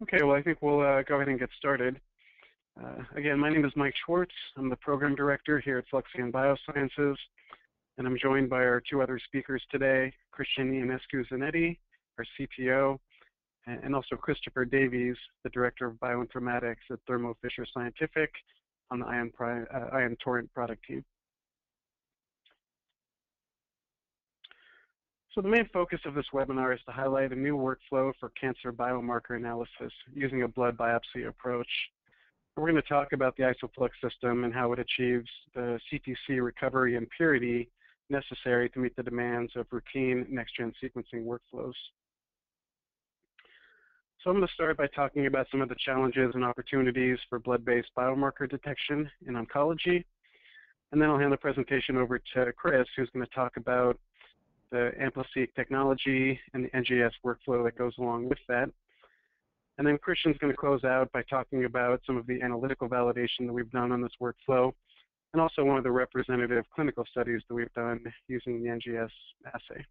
Okay, well, I think we'll uh, go ahead and get started. Uh, again, my name is Mike Schwartz. I'm the program director here at Fluxion Biosciences, and I'm joined by our two other speakers today, Cristian Ionescu Zanetti, our CTO, and also Christopher Davies, the director of bioinformatics at Thermo Fisher Scientific on the Ion, uh, Ion Torrent product team. So the main focus of this webinar is to highlight a new workflow for cancer biomarker analysis using a blood biopsy approach. We're going to talk about the IsoFlux system and how it achieves the CTC recovery and purity necessary to meet the demands of routine next-gen sequencing workflows. So I'm going to start by talking about some of the challenges and opportunities for blood-based biomarker detection in oncology. And then I'll hand the presentation over to Chris, who's going to talk about the AmpliSeq technology and the NGS workflow that goes along with that. And then Cristian's going to close out by talking about some of the analytical validation that we've done on this workflow, and also one of the representative clinical studies that we've done using the NGS assay.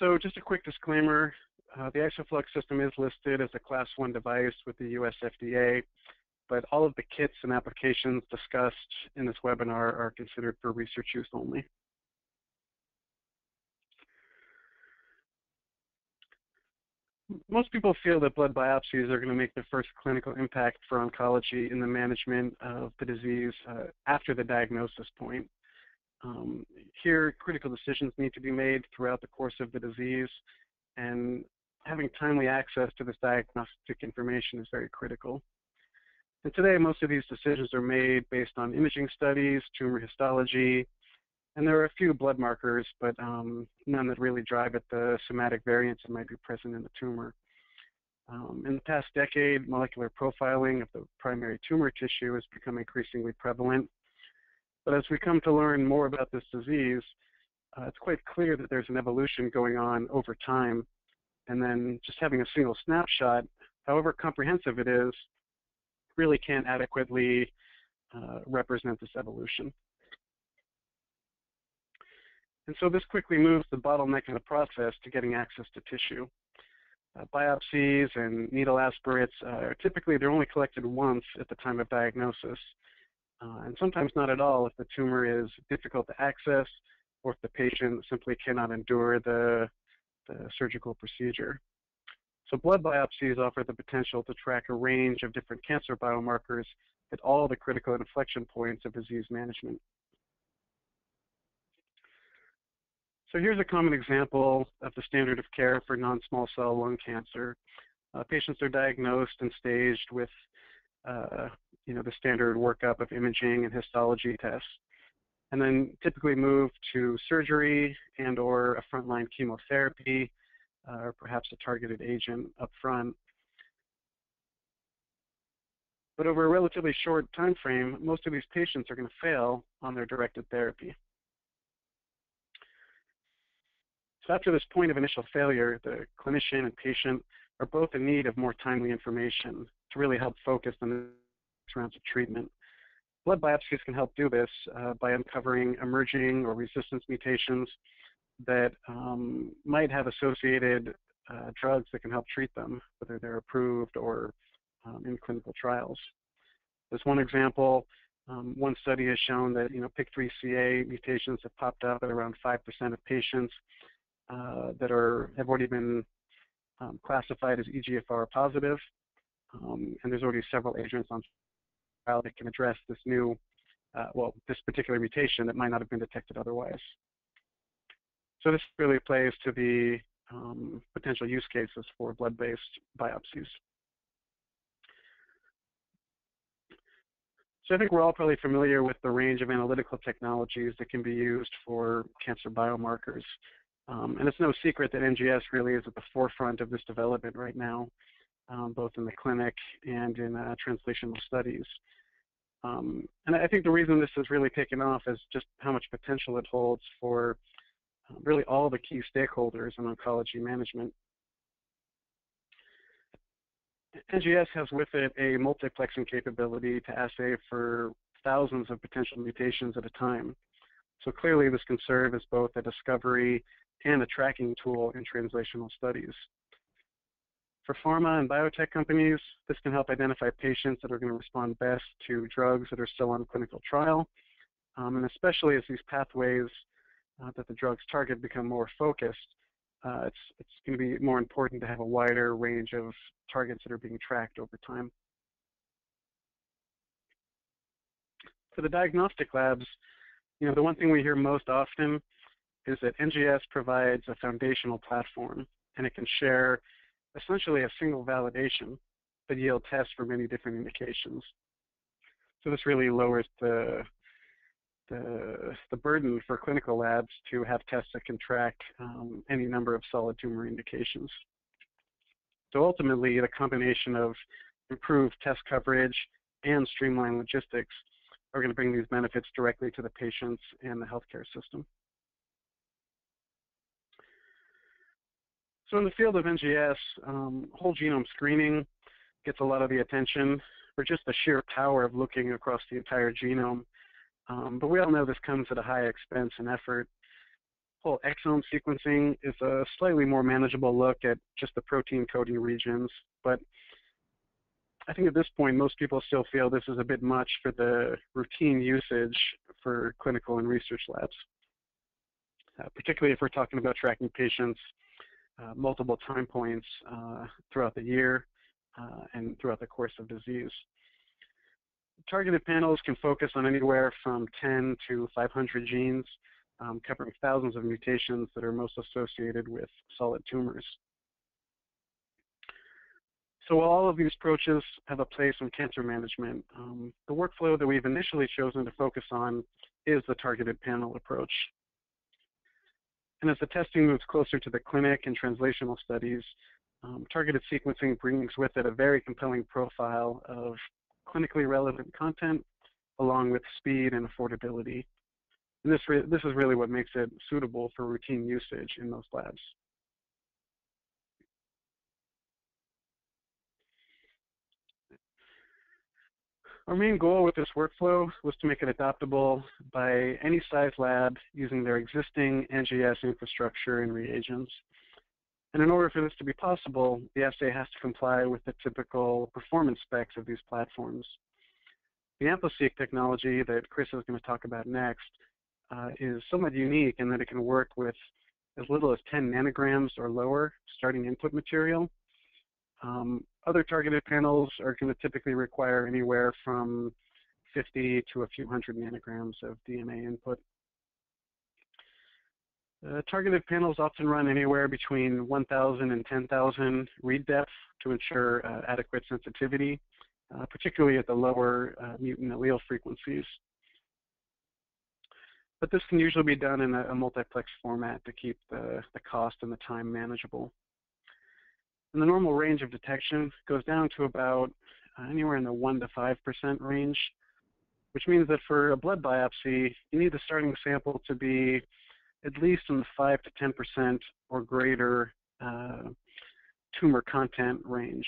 So just a quick disclaimer, uh, the IsoFlux system is listed as a class 1 device with the US FDA but all of the kits and applications discussed in this webinar are considered for research use only. Most people feel that blood biopsies are going to make the first clinical impact for oncology in the management of the disease uh, after the diagnosis point. Um, here, critical decisions need to be made throughout the course of the disease, and having timely access to this diagnostic information is very critical. And today, most of these decisions are made based on imaging studies, tumor histology, and there are a few blood markers, but um, none that really drive at the somatic variants that might be present in the tumor. Um, in the past decade, molecular profiling of the primary tumor tissue has become increasingly prevalent. But as we come to learn more about this disease, uh, it's quite clear that there's an evolution going on over time. And then just having a single snapshot, however comprehensive it is, really can't adequately uh, represent this evolution. And so this quickly moves the bottleneck in the process to getting access to tissue. Uh, biopsies and needle aspirates uh, are typically they're only collected once at the time of diagnosis, uh, and sometimes not at all if the tumor is difficult to access or if the patient simply cannot endure the, the surgical procedure. So blood biopsies offer the potential to track a range of different cancer biomarkers at all the critical inflection points of disease management. So here's a common example of the standard of care for non-small cell lung cancer. Uh, patients are diagnosed and staged with uh, you know, the standard workup of imaging and histology tests, and then typically move to surgery and or a frontline chemotherapy or perhaps a targeted agent up front. But over a relatively short time frame, most of these patients are going to fail on their directed therapy. So after this point of initial failure, the clinician and patient are both in need of more timely information to really help focus on the next rounds of treatment. Blood biopsies can help do this uh, by uncovering emerging or resistance mutations that um, might have associated uh, drugs that can help treat them, whether they're approved or um, in clinical trials. As one example, um, one study has shown that you know PIK3CA mutations have popped up at around 5% of patients uh, that are have already been um, classified as EGFR positive, um, and there's already several agents on trial that can address this new, uh, well, this particular mutation that might not have been detected otherwise. So this really plays to the um, potential use cases for blood-based biopsies. So I think we're all probably familiar with the range of analytical technologies that can be used for cancer biomarkers. Um, and it's no secret that NGS really is at the forefront of this development right now, um, both in the clinic and in uh, translational studies. Um, and I think the reason this has really taken off is just how much potential it holds for really all the key stakeholders in oncology management. NGS has with it a multiplexing capability to assay for thousands of potential mutations at a time. So clearly this can serve as both a discovery and a tracking tool in translational studies. For pharma and biotech companies, this can help identify patients that are going to respond best to drugs that are still on clinical trial, um, and especially as these pathways that the drugs target become more focused, uh, it's, it's going to be more important to have a wider range of targets that are being tracked over time. For the diagnostic labs, you know, the one thing we hear most often is that NGS provides a foundational platform, and it can share essentially a single validation that yield tests for many different indications. So this really lowers the, the, the burden for clinical labs to have tests that can track um, any number of solid tumor indications. So ultimately, the combination of improved test coverage and streamlined logistics are going to bring these benefits directly to the patients and the healthcare system. So in the field of NGS, um, whole genome screening gets a lot of the attention for just the sheer power of looking across the entire genome. Um, but we all know this comes at a high expense and effort. Whole exome sequencing is a slightly more manageable look at just the protein coding regions, but I think at this point most people still feel this is a bit much for the routine usage for clinical and research labs, uh, particularly if we're talking about tracking patients uh, multiple time points uh, throughout the year uh, and throughout the course of disease. Targeted panels can focus on anywhere from 10 to 500 genes, um, covering thousands of mutations that are most associated with solid tumors. So while all of these approaches have a place in cancer management, um, the workflow that we've initially chosen to focus on is the targeted panel approach. And as the testing moves closer to the clinic and translational studies, um, targeted sequencing brings with it a very compelling profile of clinically relevant content along with speed and affordability. And this, this is really what makes it suitable for routine usage in those labs. Our main goal with this workflow was to make it adoptable by any size lab using their existing NGS infrastructure and reagents. And in order for this to be possible, the assay has to comply with the typical performance specs of these platforms. The AmpliSeq technology that Chris is going to talk about next uh, is somewhat unique in that it can work with as little as 10 nanograms or lower starting input material. Um, other targeted panels are going to typically require anywhere from 50 to a few hundred nanograms of DNA input. Uh, targeted panels often run anywhere between 1,000 and 10,000 read depth to ensure uh, adequate sensitivity, uh, particularly at the lower uh, mutant allele frequencies. But this can usually be done in a, a multiplex format to keep the, the cost and the time manageable. And the normal range of detection goes down to about uh, anywhere in the 1 to 5% range, which means that for a blood biopsy, you need the starting sample to be at least in the 5 to 10% or greater uh, tumor content range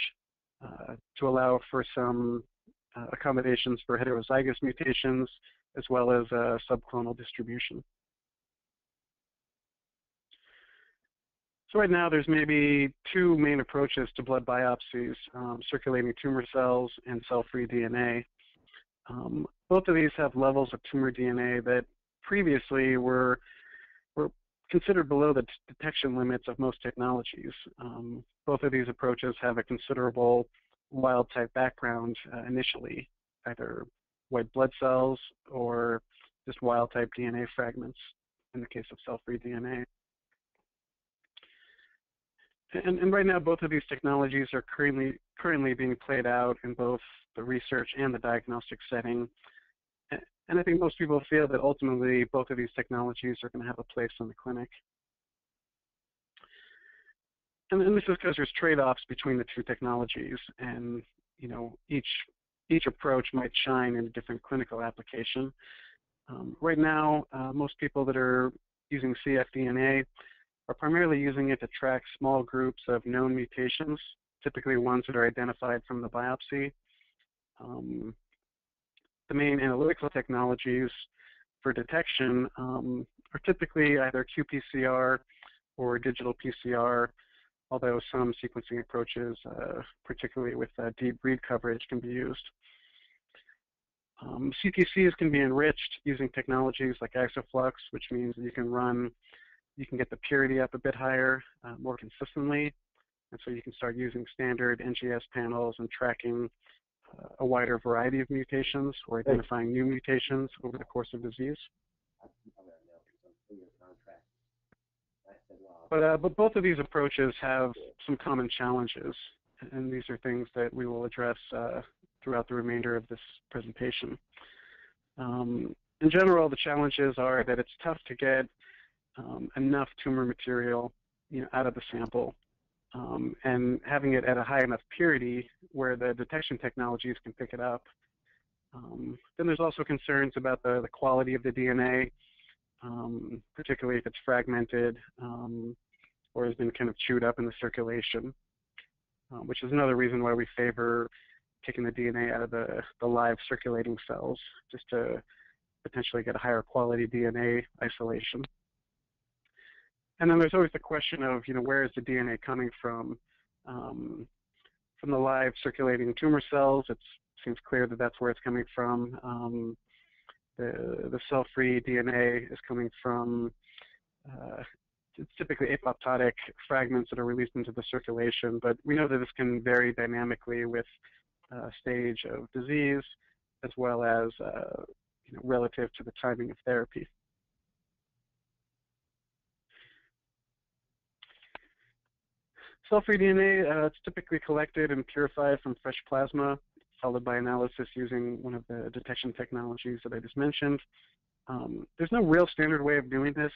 uh, to allow for some uh, accommodations for heterozygous mutations as well as uh, subclonal distribution. So right now there's maybe two main approaches to blood biopsies, um, circulating tumor cells and cell-free DNA. Um, both of these have levels of tumor DNA that previously were, were considered below the detection limits of most technologies. Um, both of these approaches have a considerable wild-type background uh, initially, either white blood cells or just wild-type DNA fragments in the case of cell-free DNA. And, and, right now, both of these technologies are currently currently being played out in both the research and the diagnostic setting. And I think most people feel that ultimately both of these technologies are going to have a place in the clinic. And, and this is because there's trade-offs between the two technologies, and you know each each approach might shine in a different clinical application. Um, right now, uh, most people that are using cfDNA are primarily using it to track small groups of known mutations, typically ones that are identified from the biopsy. Um, the main analytical technologies for detection um, are typically either qPCR or digital PCR, although some sequencing approaches, uh, particularly with uh, deep read coverage, can be used. Um, CTCs can be enriched using technologies like IsoFlux, which means that you can run, you can get the purity up a bit higher uh, more consistently. And so you can start using standard NGS panels and tracking a wider variety of mutations or identifying new mutations over the course of disease. But, uh, but both of these approaches have some common challenges, and these are things that we will address uh, throughout the remainder of this presentation. Um, in general, the challenges are that it's tough to get um, enough tumor material you know, out of the sample um, and having it at a high enough purity where the detection technologies can pick it up. Um, then there's also concerns about the, the quality of the DNA, um, particularly if it's fragmented um, or has been kind of chewed up in the circulation, uh, which is another reason why we favor taking the DNA out of the, the live circulating cells just to potentially get a higher quality DNA isolation. And then there's always the question of, you know, where is the DNA coming from? Um, from the live circulating tumor cells, it seems clear that that's where it's coming from. Um, the, the cell-free DNA is coming from uh, typically apoptotic fragments that are released into the circulation, but we know that this can vary dynamically with uh, stage of disease as well as uh, you know, relative to the timing of therapy. Cell-free DNA, uh, it's typically collected and purified from fresh plasma, followed by analysis using one of the detection technologies that I just mentioned. Um, there's no real standard way of doing this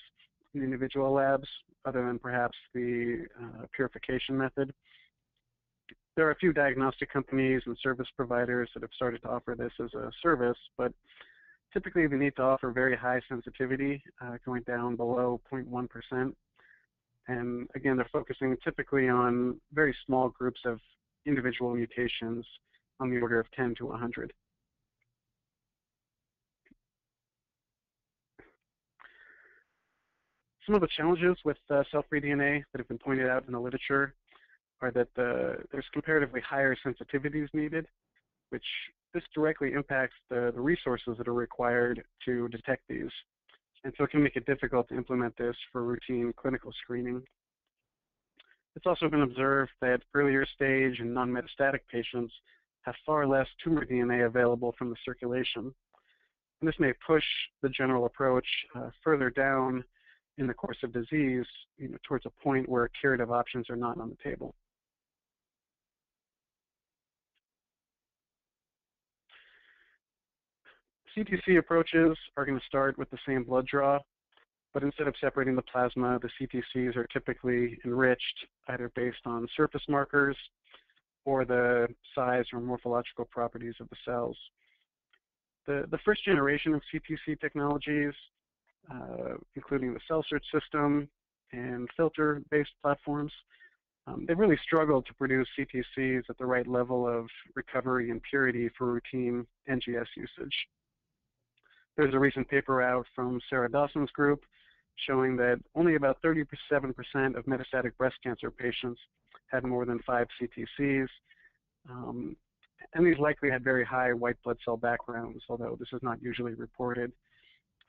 in individual labs, other than perhaps the uh, purification method. There are a few diagnostic companies and service providers that have started to offer this as a service, but typically they need to offer very high sensitivity, uh, going down below 0.1%. And again, they're focusing typically on very small groups of individual mutations on the order of 10 to 100. Some of the challenges with uh, cell-free DNA that have been pointed out in the literature are that the, there's comparatively higher sensitivities needed, which this directly impacts the, the resources that are required to detect these. And so it can make it difficult to implement this for routine clinical screening. It's also been observed that earlier stage and non-metastatic patients have far less tumor DNA available from the circulation. And this may push the general approach uh, further down in the course of disease you know, towards a point where curative options are not on the table. CTC approaches are going to start with the same blood draw, but instead of separating the plasma, the CTCs are typically enriched either based on surface markers or the size or morphological properties of the cells. The, the first generation of CTC technologies, uh, including the CellSearch system and filter-based platforms, um, they've really struggled to produce CTCs at the right level of recovery and purity for routine NGS usage. There's a recent paper out from Sarah Dawson's group showing that only about 37% of metastatic breast cancer patients had more than five CTCs. Um, and these likely had very high white blood cell backgrounds, although this is not usually reported.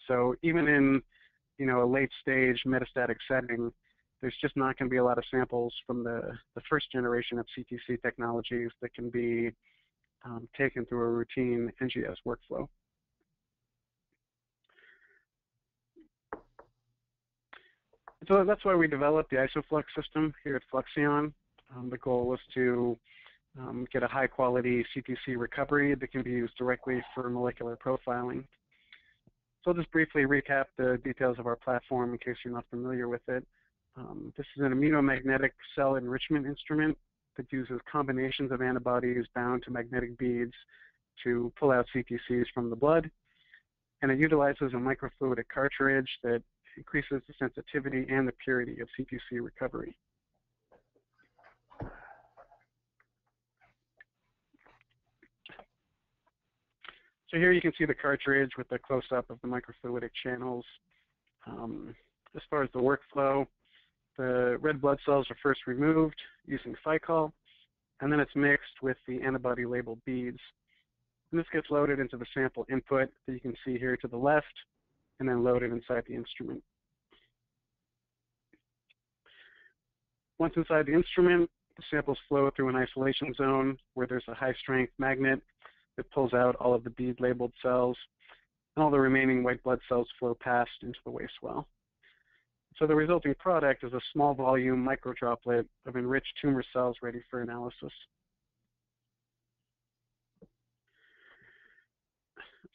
So even in you know, a late stage metastatic setting, there's just not going to be a lot of samples from the, the first generation of CTC technologies that can be um, taken through a routine NGS workflow. So that's why we developed the IsoFlux system here at Fluxion. Um, the goal was to um, get a high quality CTC recovery that can be used directly for molecular profiling. So I'll just briefly recap the details of our platform in case you're not familiar with it. Um, this is an immunomagnetic cell enrichment instrument that uses combinations of antibodies bound to magnetic beads to pull out CTCs from the blood. And it utilizes a microfluidic cartridge that increases the sensitivity and the purity of CTC recovery. So here you can see the cartridge with the close-up of the microfluidic channels. Um, as far as the workflow, The red blood cells are first removed using Ficoll, and then it's mixed with the antibody labeled beads. And this gets loaded into the sample input that you can see here to the left, and then loaded inside the instrument. Once inside the instrument, the samples flow through an isolation zone where there's a high strength magnet that pulls out all of the bead labeled cells, and all the remaining white blood cells flow past into the waste well. So the resulting product is a small volume microdroplet of enriched tumor cells ready for analysis.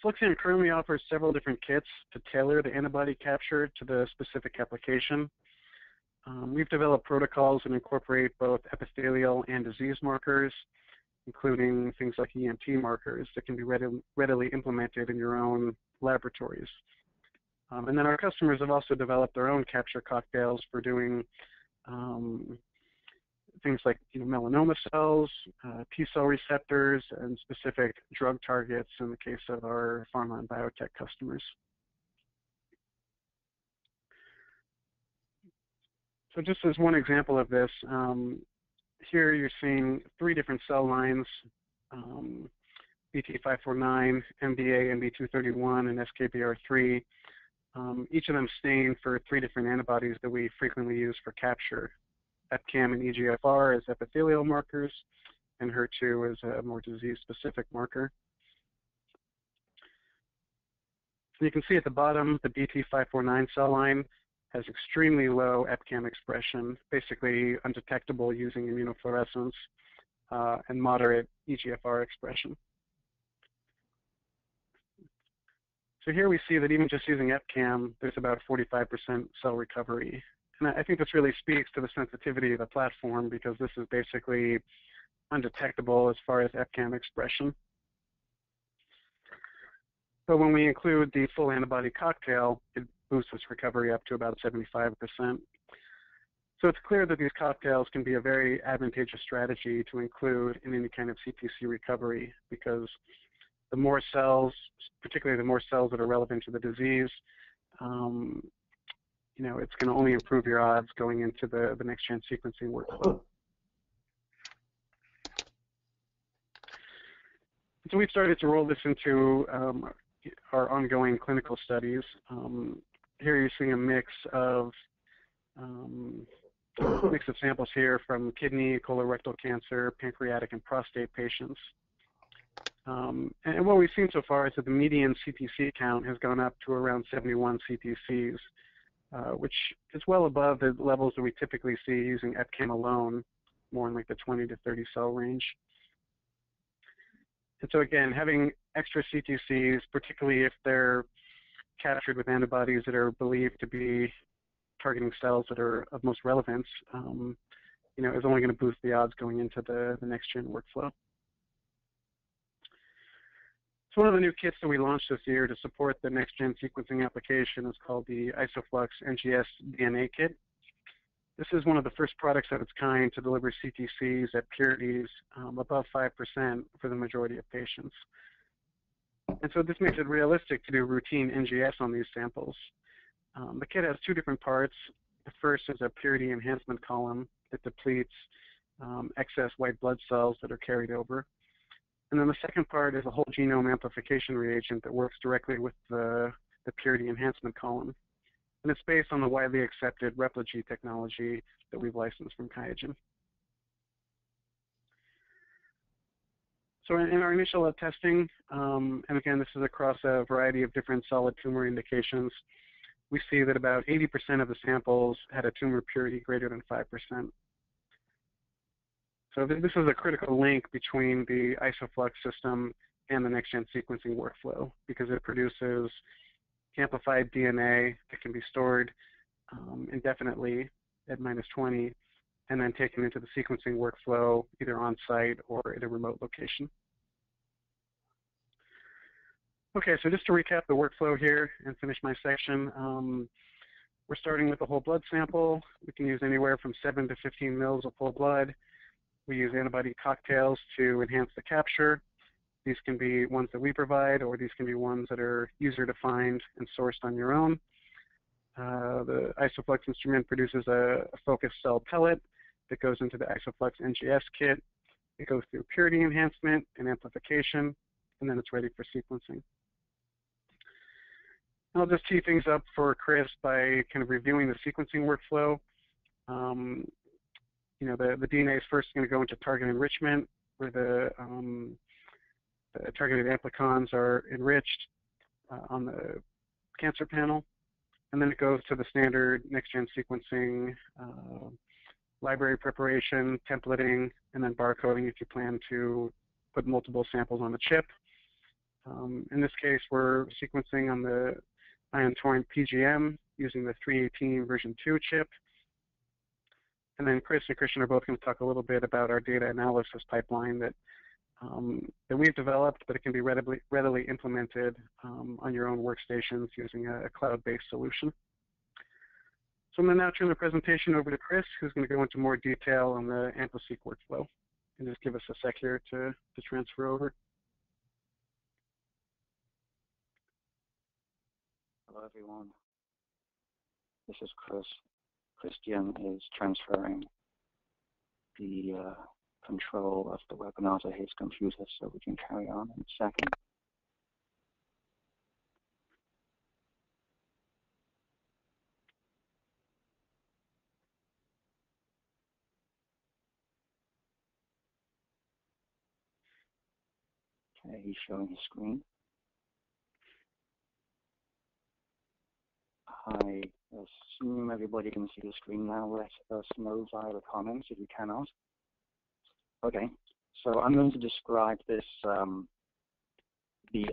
Fluxion currently offers several different kits to tailor the antibody capture to the specific application. Um, we've developed protocols that incorporate both epithelial and disease markers, including things like EMT markers that can be readily, readily implemented in your own laboratories. Um, and then our customers have also developed their own capture cocktails for doing um, things like you know, melanoma cells, uh, T cell receptors, and specific drug targets in the case of our pharma and biotech customers. So just as one example of this, um, here you're seeing three different cell lines, um, BT549, MDA, MB231, and SKBR3, um, each of them stained for three different antibodies that we frequently use for capture. EpCAM and EGFR as epithelial markers, and HER2 as a more disease-specific marker. you can see at the bottom, the BT549 cell line has extremely low EpCAM expression, basically undetectable using immunofluorescence, uh, and moderate EGFR expression. So here we see that even just using EpCAM, there's about 45% cell recovery. And I think this really speaks to the sensitivity of the platform because this is basically undetectable as far as EpCAM expression. But when we include the full antibody cocktail, it boosts its recovery up to about 75%. So it's clear that these cocktails can be a very advantageous strategy to include in any kind of CTC recovery because the more cells, particularly the more cells that are relevant to the disease, um, you know, it's going to only improve your odds going into the, the next-gen sequencing workflow. So we've started to roll this into um, our ongoing clinical studies. Um, here you're seeing a mix of um, mix of samples here from kidney, colorectal cancer, pancreatic, and prostate patients. Um, and what we've seen so far is that the median CTC count has gone up to around 71 CTCs, uh, which is well above the levels that we typically see using EpCAM alone, more in like the 20 to 30 cell range. And so again, having extra CTCs, particularly if they're captured with antibodies that are believed to be targeting cells that are of most relevance, um, you know, is only going to boost the odds going into the, the next gen workflow. One of the new kits that we launched this year to support the next-gen sequencing application is called the IsoFlux NGS DNA Kit. This is one of the first products of its kind to deliver CTCs at purities um, above 5% for the majority of patients. And so this makes it realistic to do routine NGS on these samples. Um, the kit has two different parts. The first is a purity enhancement column that depletes um, excess white blood cells that are carried over. And then the second part is a whole genome amplification reagent that works directly with the, the purity enhancement column. And it's based on the widely accepted REPLI-g technology that we've licensed from QIAGEN. So in, in our initial testing, um, and again, this is across a variety of different solid tumor indications, we see that about 80% of the samples had a tumor purity greater than 5%. So this is a critical link between the IsoFlux system and the next-gen sequencing workflow because it produces amplified DNA that can be stored um, indefinitely at minus 20 and then taken into the sequencing workflow either on-site or at a remote location. Okay, so just to recap the workflow here and finish my section, um, we're starting with a whole blood sample. We can use anywhere from 7 to 15 mils of whole blood. We use antibody cocktails to enhance the capture. These can be ones that we provide, or these can be ones that are user-defined and sourced on your own. Uh, the IsoFlux instrument produces a, a focused cell pellet that goes into the IsoFlux NGS kit. It goes through purity enhancement and amplification, and then it's ready for sequencing. I'll just tee things up for Chris by kind of reviewing the sequencing workflow. Um, you know, the, the DNA is first going to go into target enrichment, where the, um, the targeted amplicons are enriched uh, on the cancer panel. And then it goes to the standard next-gen sequencing uh, library preparation, templating, and then barcoding if you plan to put multiple samples on the chip. Um, in this case, we're sequencing on the Ion Torrent PGM using the 318 version 2 chip. And then Chris and Cristian are both going to talk a little bit about our data analysis pipeline that um, that we've developed, but it can be readily, readily implemented um, on your own workstations using a, a cloud-based solution. So I'm going to now turn the presentation over to Chris, who's going to go into more detail on the AmpliSeq workflow, and just give us a sec here to, to transfer over. Hello, everyone. This is Chris. Cristian is transferring the uh, control of the webinar to his computer so we can carry on in a second. Okay, he's showing his screen. I assume everybody can see the screen now. Let us know via the comments if you cannot. Okay, so I'm going to describe this, um, the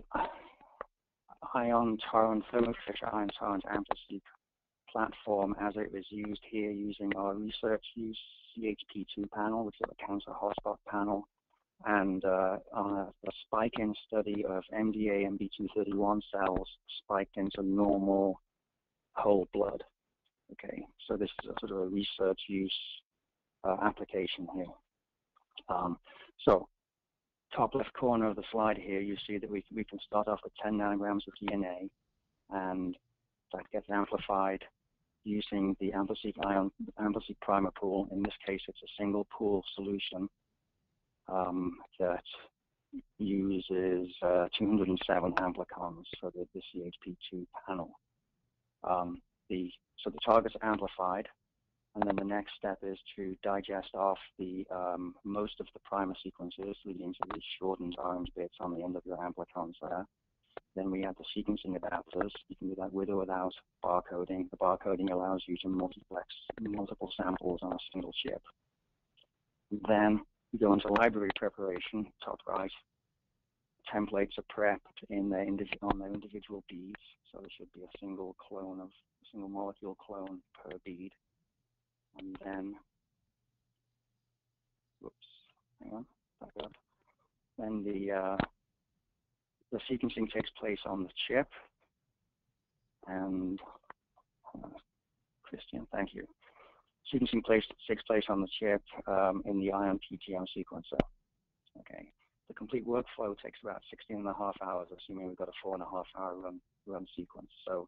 Ion Torrent Fisher Ion Torrent AmpliSeq platform as it was used here using our research use CHP2 panel, which is a cancer hotspot panel, and uh, a, a spike-in study of MDA MB231 cells spiked into normal whole blood. Okay, so this is a sort of a research use uh, application here. Um, so top left corner of the slide here, you see that we, we can start off with 10 nanograms of DNA, and that gets amplified using the AmpliSeq ion AmpliSeq primer pool. In this case, it's a single pool solution um, that uses uh, 207 amplicons for the, the CHP2 panel. Um, the, so the target's amplified, and then the next step is to digest off the um, most of the primer sequences, leading to these shortened orange bits on the end of your amplicons there. Then we have the sequencing adapters. You can do that with or without barcoding. The barcoding allows you to multiplex multiple samples on a single chip. Then we go into library preparation, top right. Templates are prepped in their on their individual beads, so there should be a single clone of single molecule clone per bead. And then, whoops, hang on, back up. Then the uh, the sequencing takes place on the chip, and uh, Cristian, thank you. Sequencing place, takes place on the chip um, in the ion PGM sequencer. Okay. The complete workflow takes about 16 and a half hours, assuming we've got a four and a half hour run, run sequence. So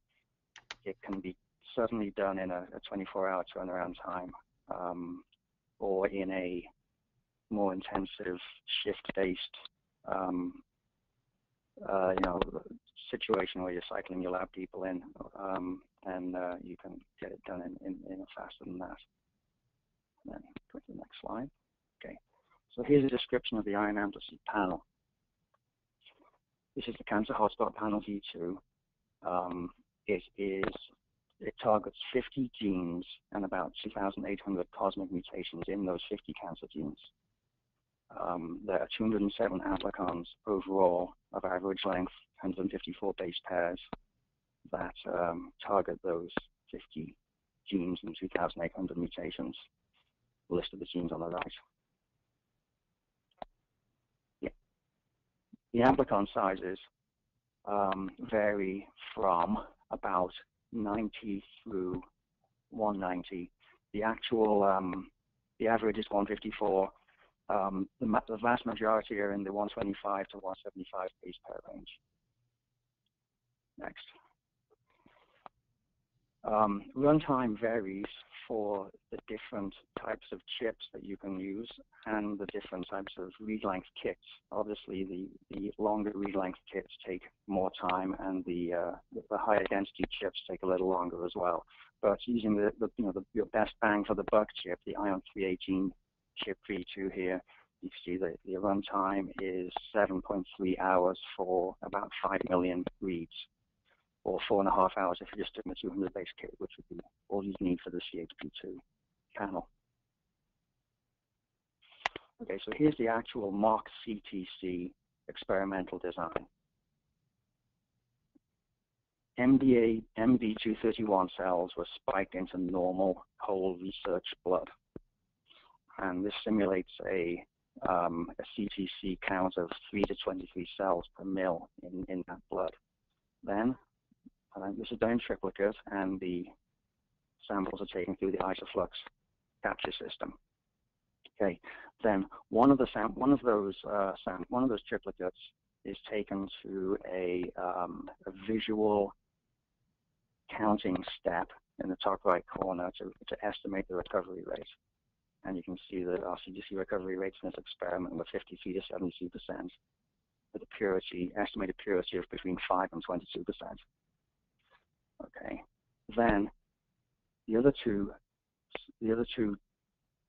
it can be certainly done in a, a 24 hour turnaround time um, or in a more intensive shift based um, uh, you know, situation where you're cycling your lab people in, um, and uh, you can get it done in, in, in faster than that. And then go to the next slide. Okay, so here's a description of the ion AmpliSeq panel. This is the cancer hotspot panel V2. Um, it is it targets 50 genes and about 2,800 COSMIC mutations in those 50 cancer genes. Um, there are 207 amplicons overall of average length, 154 base pairs that um, target those 50 genes and 2,800 mutations. List of the genes on the right. The amplicon sizes um, vary from about 90 through 190. The actual, um, the average is 154 um, the, the, vast majority are in the 125 to 175 base pair range. Next. Um, runtime varies for the different types of chips that you can use and the different types of read length kits. Obviously, the, the longer read length kits take more time, and the uh, the higher density chips take a little longer as well. But using the, the you know the, your best bang for the buck chip, the Ion 318 chip V2 here, you see that the runtime is 7.3 hours for about 5 million reads or four and a half hours if you're just doing a 200 base kit, which would be all you'd need for the CHP2 panel. Okay, so here's the actual mock CTC experimental design. MDA MB231 cells were spiked into normal whole research blood. And this simulates a, um, a CTC count of 3 to 23 cells per mil in, in that blood. Then this is done in triplicate, and the samples are taken through the IsoFlux capture system. Okay, then one of the one of those uh, one of those triplicates is taken through a, um, a visual counting step in the top right corner to, to estimate the recovery rate. And you can see that our CTC recovery rates in this experiment were 53 to 72 percent, with a purity, estimated purity of between 5 and 22 percent. Okay. Then the other two, the other two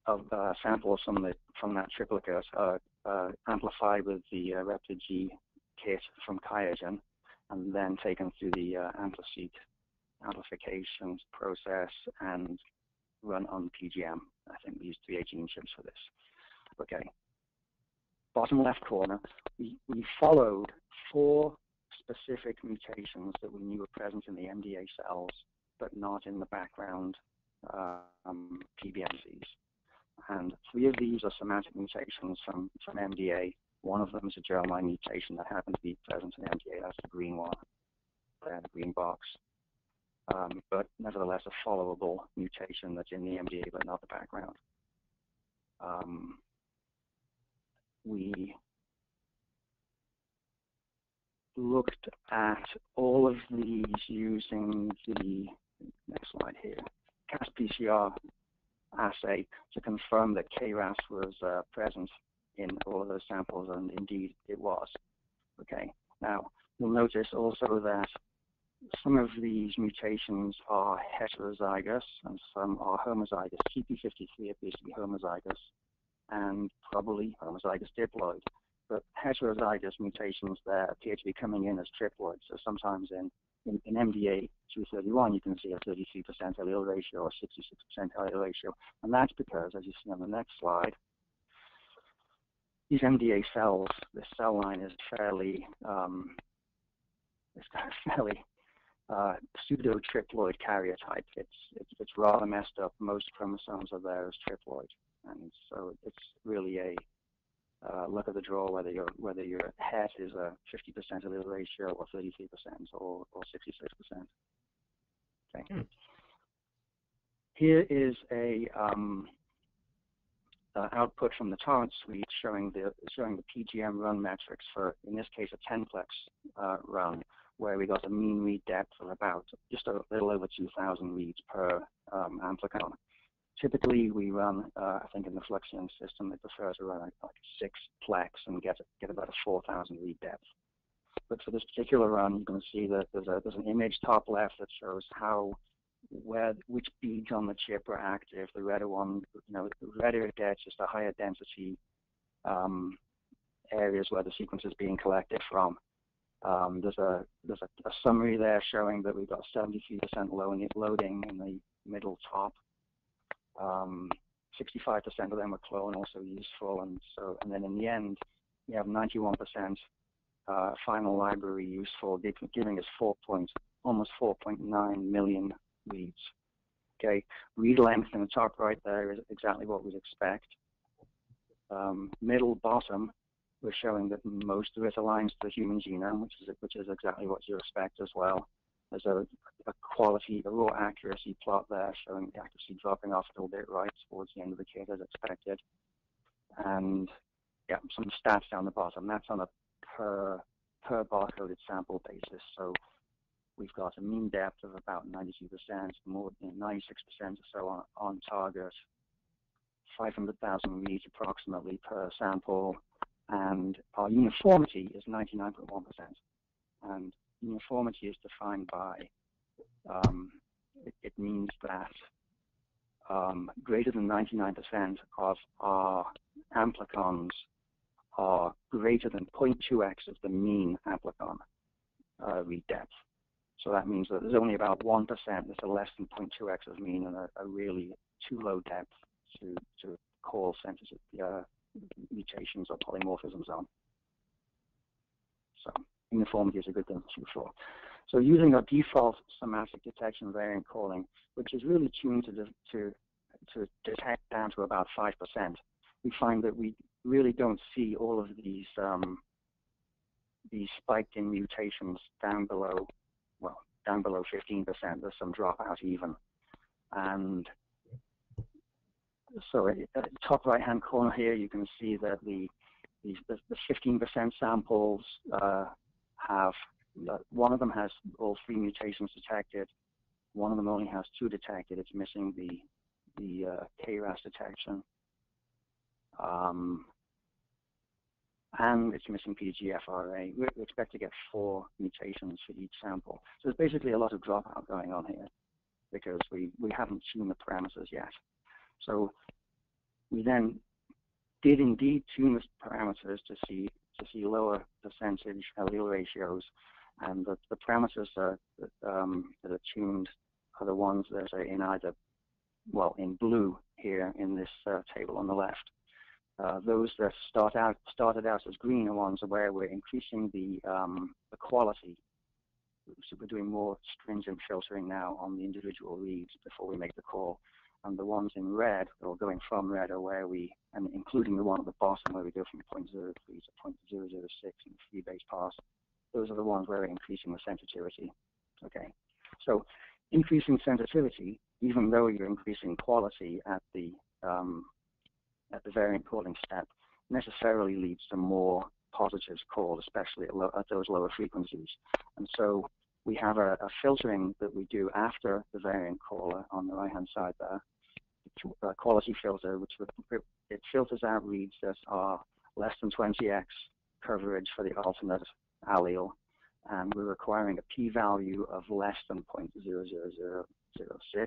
of uh, samples from the from that triplicate are uh, amplified with the uh, Repli-G kit from QIAGEN, and then taken through the uh, AmpliSeq amplification process and run on PGM. I think we used 318 chips for this. Okay. Bottom left corner, we, we followed four specific mutations that we knew were present in the MDA cells, but not in the background um, PBMCs. And three of these are somatic mutations from, from MDA. One of them is a germline mutation that happens to be present in MDA. That's the green one, there, the green box. Um, but nevertheless, a followable mutation that's in the MDA but not the background. Um, we looked at all of these using the next slide here, castPCR assay to confirm that KRAS was uh, present in all of those samples, and indeed it was. Okay. Now you'll notice also that some of these mutations are heterozygous and some are homozygous. TP53 appears to be homozygous and probably homozygous diploid but heterozygous mutations there appear to be coming in as triploids. So sometimes in, in, in MDA 231, you can see a 33% allele ratio or 66% allele ratio. And that's because, as you see on the next slide, these MDA cells, this cell line is fairly, um, it's fairly uh, pseudo triploid karyotype. It's, it's, it's rather messed up. Most chromosomes are there as triploid, and so it's really a uh, look at the draw whether your whether your hat is a 50% allele ratio or 33% or, or 66%. Okay. Hmm. Here is a um, uh, output from the Torrent Suite showing the showing the PGM run metrics for in this case a 10plex uh, run where we got a mean read depth of about just a little over 2,000 reads per um, amplicon typically we run, uh, I think in the Fluxion system, they prefer to run like six plex and get get about a 4,000 read depth. But for this particular run, you can see that there's a there's an image top left that shows how where which beads on the chip are active. The redder one, you know, the redder it gets, just a higher density um, areas where the sequence is being collected from. Um, there's a there's a, a, summary there showing that we've got 73% loading in the middle top um, 65% of them are clone also useful, and so and then in the end, we have 91% uh, final library useful, giving us 4 point, almost 4.9 million reads. Okay, read length in the top right there is exactly what we'd expect. Um, middle bottom, we're showing that most of it aligns to the human genome, which is which is exactly what you expect as well. There's a, a quality, a raw accuracy plot there showing the accuracy dropping off a little bit right towards the end of the kit as expected. And yeah, some stats down the bottom. That's on a per per barcoded sample basis. So we've got a mean depth of about 92%, more than 96% or so on, on target, 500,000 reads approximately per sample, and our uniformity is 99.1%. And uniformity is defined by, um, it, it, means that um, greater than 99% of our amplicons are greater than 0.2x of the mean amplicon uh, read depth. So that means that there's only about 1% that's a less than 0.2x of mean and a, a really too low depth to, to call sensitive uh, mutations or polymorphisms on. So uniformity is a good thing to shoot for. So using our default somatic detection variant calling, which is really tuned to, to, to detect down to about 5%, we find that we really don't see all of these um, these spiked in mutations down below, well, down below 15%. There's some dropout even. And so at the top right hand corner here, you can see that the the 15% samples uh, have, one of them has all three mutations detected. One of them only has two detected. It's missing the, the uh, KRAS detection. Um, and it's missing PDGFRA. We expect to get four mutations for each sample. So there's basically a lot of dropout going on here because we, we haven't tuned the parameters yet. So we then did indeed tune the parameters to see to see lower percentage allele ratios, and the, the parameters are, um, that are tuned are the ones that are in either, well, in blue here in this uh, table on the left. Uh, those that start out started out as green are ones where we're increasing the um, the quality. So we're doing more stringent filtering now on the individual reads before we make the call and the ones in red, or going from red, are where we, and including the one at the bottom where we go from 0.03 to 0.006 in free base pass, those are the ones where we're increasing the sensitivity. Okay, so increasing sensitivity, even though you're increasing quality at the um, at the variant calling step, necessarily leads to more positives called, especially at, at those lower frequencies. And so we have a, a, filtering that we do after the variant caller on the right-hand side there, a quality filter, which it filters out reads that are less than 20x coverage for the alternate allele, and we're requiring a p-value of less than 0.00006,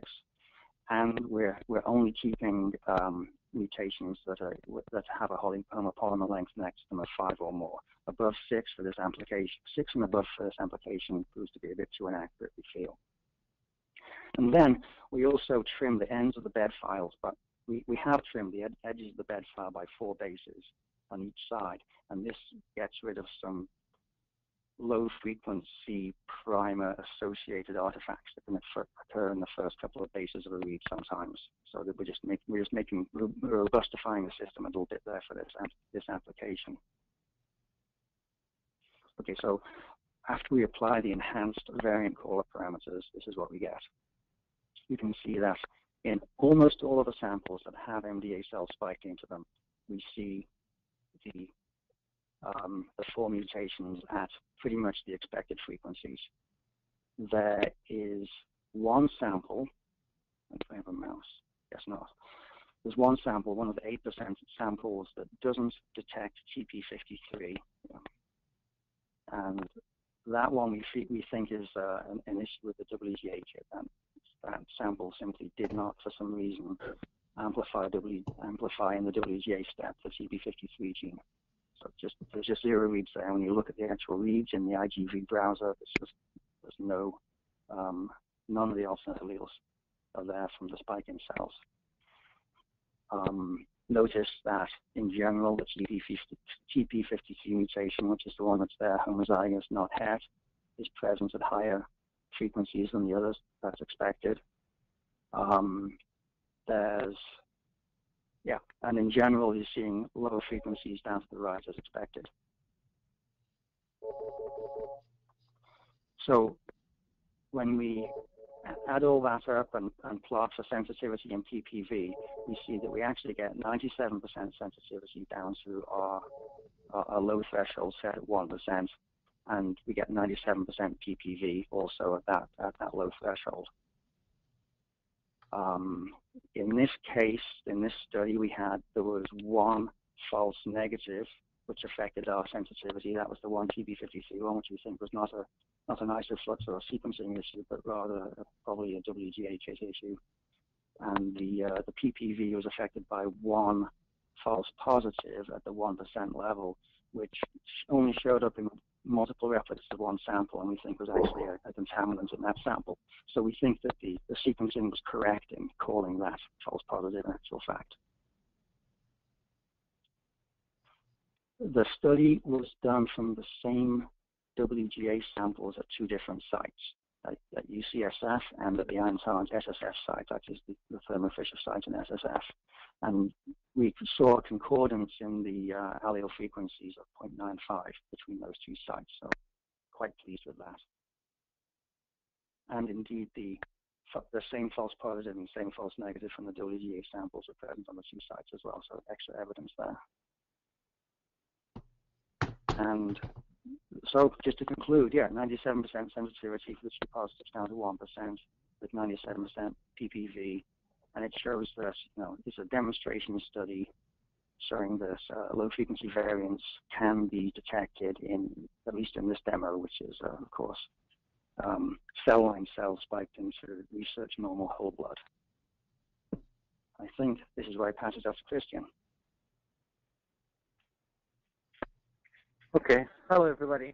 and we're we're only keeping um, mutations that are that have a homopolymer length next to them of five or more. Above six for this application, six and above for this application proves to be a bit too inaccurate, we feel. And then we also trim the ends of the bed files, but we, we have trimmed the ed edges of the bed file by four bases on each side, and this gets rid of some low frequency primer associated artifacts that can occur in the first couple of bases of a read sometimes. So that we're just making we're just making robustifying the system a little bit there for this this application. Okay, so after we apply the enhanced variant caller parameters, this is what we get. You can see that in almost all of the samples that have MDA cells spiked into them, we see the um, the four mutations at pretty much the expected frequencies. There is one sample, if I have a mouse, guess not. There's one sample, one of the 8% samples that doesn't detect TP53. And that one we, we think is uh, an, an, issue with the WGA chip. That sample simply did not, for some reason, amplify, w, amplify in the WGA step the TP53 gene. So just there's just zero reads there. When you look at the actual reads in the IGV browser, there's just there's no um, none of the alternate alleles are there from the spike in cells. Um, notice that in general, the TP53 mutation, which is the one that's there, homozygous, not het, is present at higher frequencies than the others. That's expected. Um, there's yeah, and in general, you're seeing lower frequencies down to the right as expected. So when we add all that up and, and plot for sensitivity and PPV, we see that we actually get 97% sensitivity down to our, our, our low threshold set at 1%, and we get 97% PPV also at that at that low threshold. Um, in this case, in this study, we had there was one false negative which affected our sensitivity. That was the one TP53-1, which we think was not a not an isoflux or a sequencing issue, but rather probably a WGA issue. And the uh, the PPV was affected by one false positive at the one percent level, which only showed up in multiple replicas of one sample, and we think was actually a, a, contaminant in that sample. So we think that the, the sequencing was correct in calling that false positive in actual fact. The study was done from the same WGA samples at two different sites, at, at UCSF and at the Iron Challenge SSF site, that is the, the Thermo Fisher site in SSF. And we saw a concordance in the uh, allele frequencies of 0.95 between those two sites, so quite pleased with that. And indeed, the the same false positive and same false negative from the WGA samples are present on the two sites as well, so extra evidence there. And so just to conclude, yeah, 97% sensitivity for the two positives down to 1% with 97% PPV. And it shows that, you know, it's a demonstration study showing that uh, low frequency variants can be detected in, at least in this demo, which is, uh, of course, um, cell line cells spiked into research normal whole blood. I think this is where I pass it off to Cristian. Okay. Hello, everybody.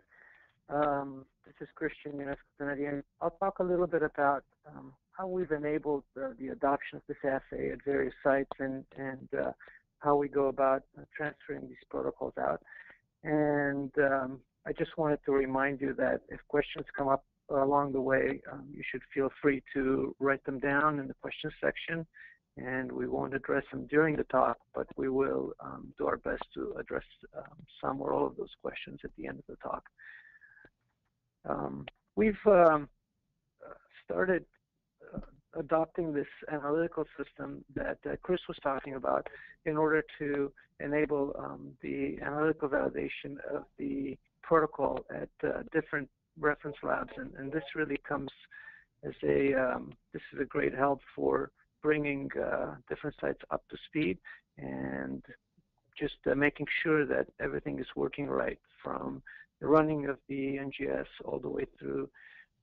Um, this is Cristian Canadian. I'll talk a little bit about um, how we've enabled uh, the adoption of this assay at various sites and, and uh, how we go about uh, transferring these protocols out. And um, I just wanted to remind you that if questions come up along the way, um, you should feel free to write them down in the questions section and we won't address them during the talk, but we will um, do our best to address um, some or all of those questions at the end of the talk. Um, we've um, started uh, adopting this analytical system that uh, Chris was talking about in order to enable um, the analytical validation of the protocol at uh, different reference labs, and, and, this really comes as a um, this is a great help for bringing uh, different sites up to speed and just uh, making sure that everything is working right from the running of the NGS all the way through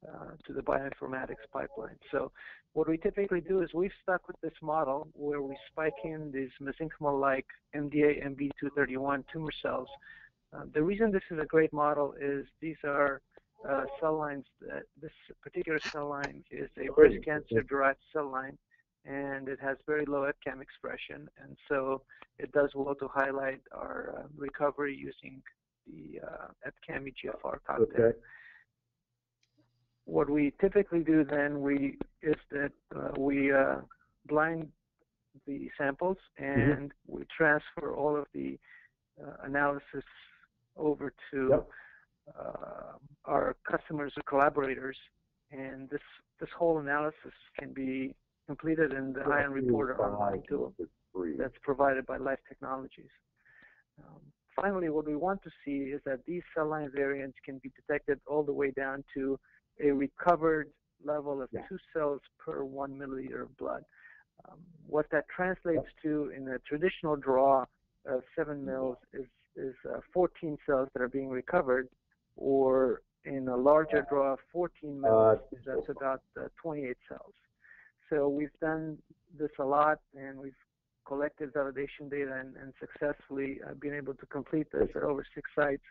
uh, to the bioinformatics pipeline. So what we typically do is we've stuck with this model where we spike in these mesenchymal-like MDA MB231 tumor cells. Uh, the reason this is a great model is these are uh, cell lines that this particular cell line is a breast cancer derived cell line and it has very low EpCAM expression, and so it does well to highlight our uh, recovery using the uh, EpCAM EGFR cocktail. Okay. What we typically do then we is that uh, we uh, blind the samples mm-hmm. and mm -hmm. we transfer all of the uh, analysis over to yep. Uh, our customers or collaborators, and this this whole analysis can be completed in the Ion Reporter online tool that's provided by Life Technologies. Um, finally, what we want to see is that these cell line variants can be detected all the way down to a recovered level of yeah. two cells per one milliliter of blood. Um, what that translates to in a traditional draw of seven mils is, is uh, 14 cells that are being recovered, or in a larger draw of 14 mils, uh, that's about uh, 28 cells. So we've done this a lot, and we've collected validation data and, and successfully uh, been able to complete this at over six sites.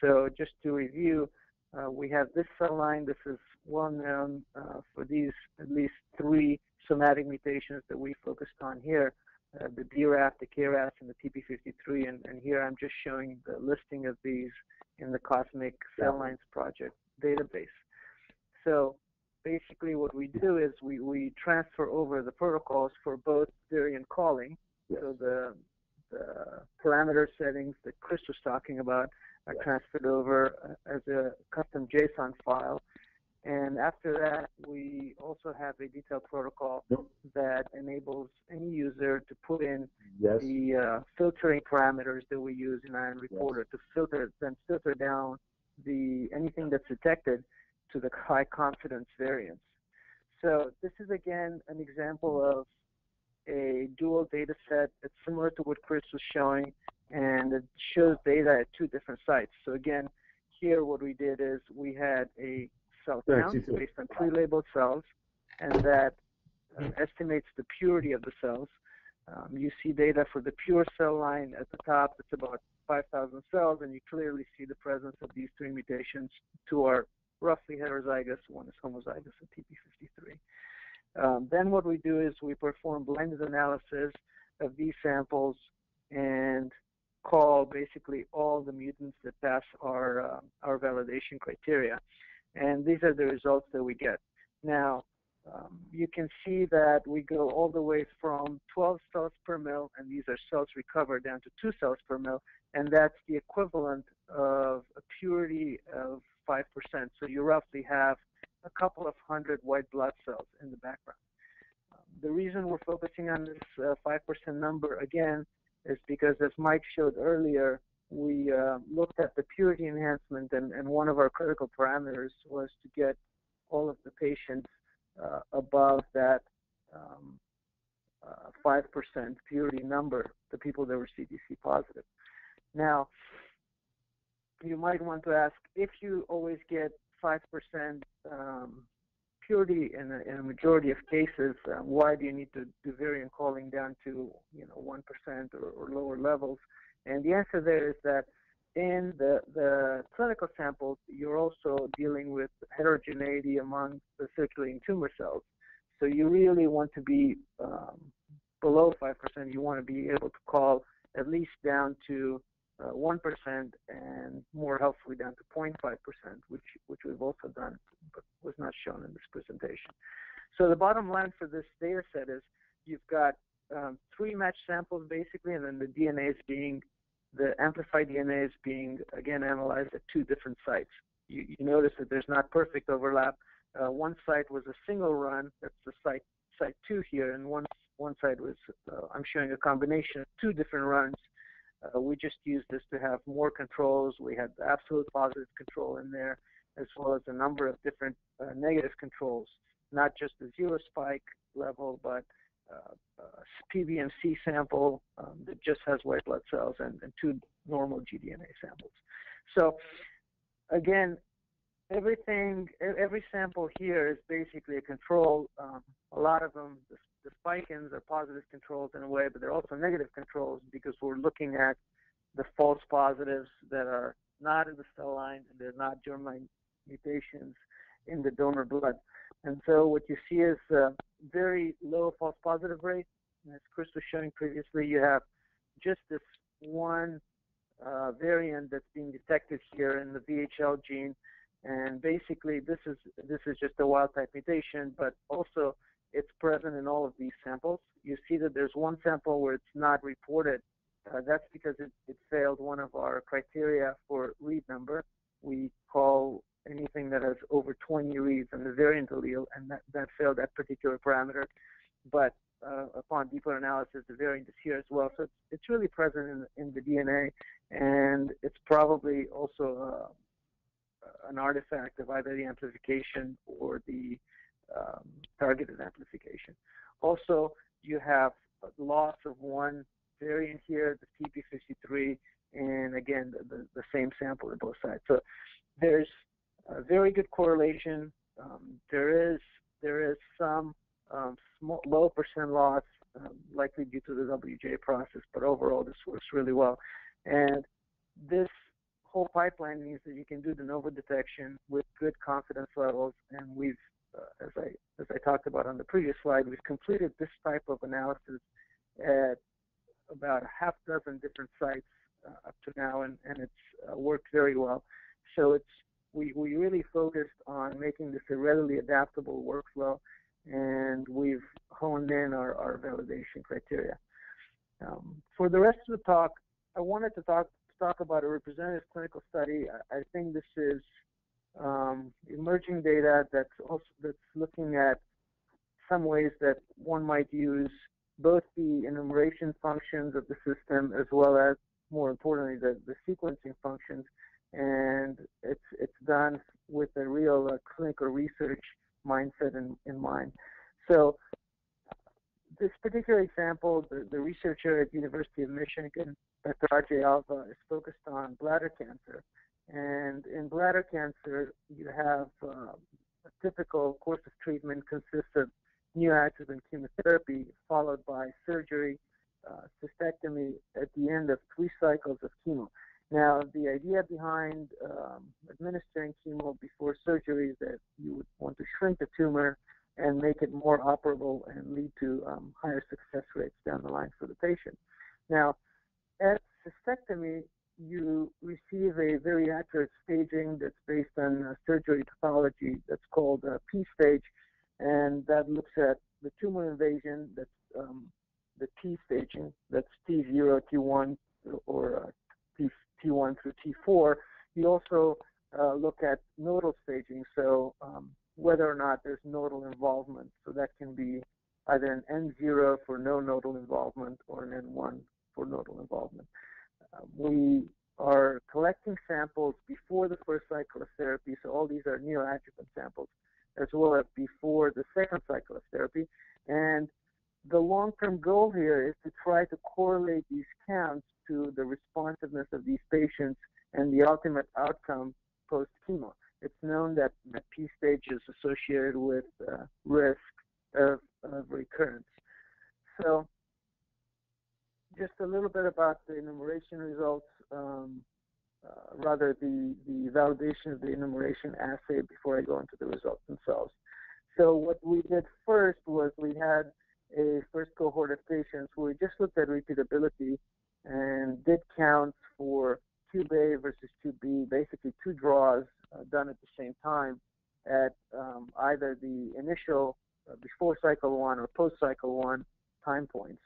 So just to review, uh, we have this cell line. This is well known uh, for these at least three somatic mutations that we focused on here, uh, the BRAF, the KRAS, and the TP53. And, and, here I'm just showing the listing of these in the COSMIC Cell Lines Project database. So basically what we do is we, we transfer over the protocols for both variant calling. Yes. So the, the parameter settings that Chris was talking about are yes. transferred over uh, as a custom JSON file. And after that, we also have a detailed protocol yep. that enables any user to put in yes. the uh, filtering parameters that we use in Ion Reporter to filter, then filter down the anything that's detected to the high confidence variance. So this is again an example of a dual data set. that's similar to what Chris was showing, and it shows data at two different sites. So again, here what we did is we had a cell count based on pre-labeled cells, and that uh, estimates the purity of the cells. Um, you see data for the pure cell line at the top. It's about 5,000 cells, and you clearly see the presence of these three mutations. Two are roughly heterozygous, one is homozygous at TP53. Um, then what we do is we perform blended analysis of these samples and call basically all the mutants that pass our uh, our validation criteria, and these are the results that we get. Now, um, you can see that we go all the way from 12 cells per mil, and these are cells recovered, down to 2 cells per mil, and that's the equivalent of a purity of 5%. So you roughly have a couple of hundred white blood cells in the background. Um, the reason we're focusing on this uh, 5% number, again, is because as Mike showed earlier, we uh, looked at the purity enhancement, and, and one of our critical parameters was to get all of the patients uh, above that um, uh, 5% purity number, the people that were CTC positive. Now, you might want to ask if you always get 5% um, purity in a, in a, majority of cases, uh, why do you need to do variant calling down to you know 1% or, or lower levels? And the answer there is that in the, the clinical samples, you're also dealing with heterogeneity among the circulating tumor cells. So you really want to be um, below 5%. You want to be able to call at least down to uh, 1% and more helpfully down to 0.5%, which, which we've also done, but was not shown in this presentation. So the bottom line for this data set is you've got um, three matched samples basically, and then the DNA is being the amplified DNA is being again analyzed at two different sites. You, you notice that there's not perfect overlap. Uh, one site was a single run, that's the site site two here, and one one site was uh, I'm showing a combination of two different runs. Uh, we just used this to have more controls. We had absolute positive control in there, as well as a number of different uh, negative controls, not just the zero spike level, but uh, uh PBMC sample um, that just has white blood cells and, and two normal gDNA samples. So again, everything, every sample here is basically a control. Um, a lot of them, the, the spike-ins are positive controls in a way, but they're also negative controls because we're looking at the false positives that are not in the cell line and they're not germline mutations in the donor blood. And so what you see is a very low false positive rate. As Chris was showing previously, you have just this one uh, variant that's being detected here in the VHL gene. And basically, this is this is just a wild type mutation, but also it's present in all of these samples. You see that there's one sample where it's not reported. Uh, that's because it, it failed one of our criteria for read number. We call anything that has over 20 reads in the variant allele, and that, that failed that particular parameter. But uh, upon deeper analysis, the variant is here as well. So it's, it's really present in, in the DNA, and it's probably also uh, an artifact of either the amplification or the um, targeted amplification. Also, you have loss of one variant here, the TP53, and again, the, the, the same sample at both sides. So there's a very good correlation. Um, there is there is some um, small, low percent loss, um, likely due to the WJ process, but overall this works really well. And this whole pipeline means that you can do de novo detection with good confidence levels, and we've, uh, as I as I talked about on the previous slide, we've completed this type of analysis at about a half dozen different sites uh, up to now, and, and it's uh, worked very well. So it's we, we really focused on making this a readily adaptable workflow, and we've honed in our, our validation criteria. Um, for the rest of the talk, I wanted to talk talk about a representative clinical study. I, I think this is um, emerging data that's also that's looking at some ways that one might use both the enumeration functions of the system as well as, more importantly, the, the sequencing functions and it's it's done with a real uh, clinical research mindset in, in mind. So this particular example, the, the researcher at the University of Michigan, Dr. Ajjai Alva, is focused on bladder cancer. And in bladder cancer, you have uh, a typical course of treatment consists of neoadjuvant chemotherapy followed by surgery, uh, cystectomy at the end of three cycles of chemo. Now, the idea behind um, administering chemo before surgery is that you would want to shrink the tumor and make it more operable and lead to um, higher success rates down the line for the patient. Now, at cystectomy, you receive a very accurate staging that's based on uh, surgery pathology that's called uh, P stage, and that looks at the tumor invasion, that's um, the T staging, that's T0, T1, or uh, T, T1 through T4. You also uh, look at nodal staging, so um, whether or not there's nodal involvement. So that can be either an N0 for no nodal involvement or an N1 for nodal involvement. Uh, we are collecting samples before the first cycle of therapy, so all these are neoadjuvant samples, as well as before the second cycle of therapy. And the long-term goal here is to try to correlate these counts to the responsiveness of these patients and the ultimate outcome post-chemo. It's known that the P stage is associated with uh, risk of, of recurrence. So just a little bit about the enumeration results, um, uh, rather the, the validation of the enumeration assay before I go into the results themselves. So what we did first was we had a first cohort of patients where we just looked at repeatability and did counts for tube A versus tube B, basically two draws uh, done at the same time at um, either the initial uh, before cycle one or post cycle one time points.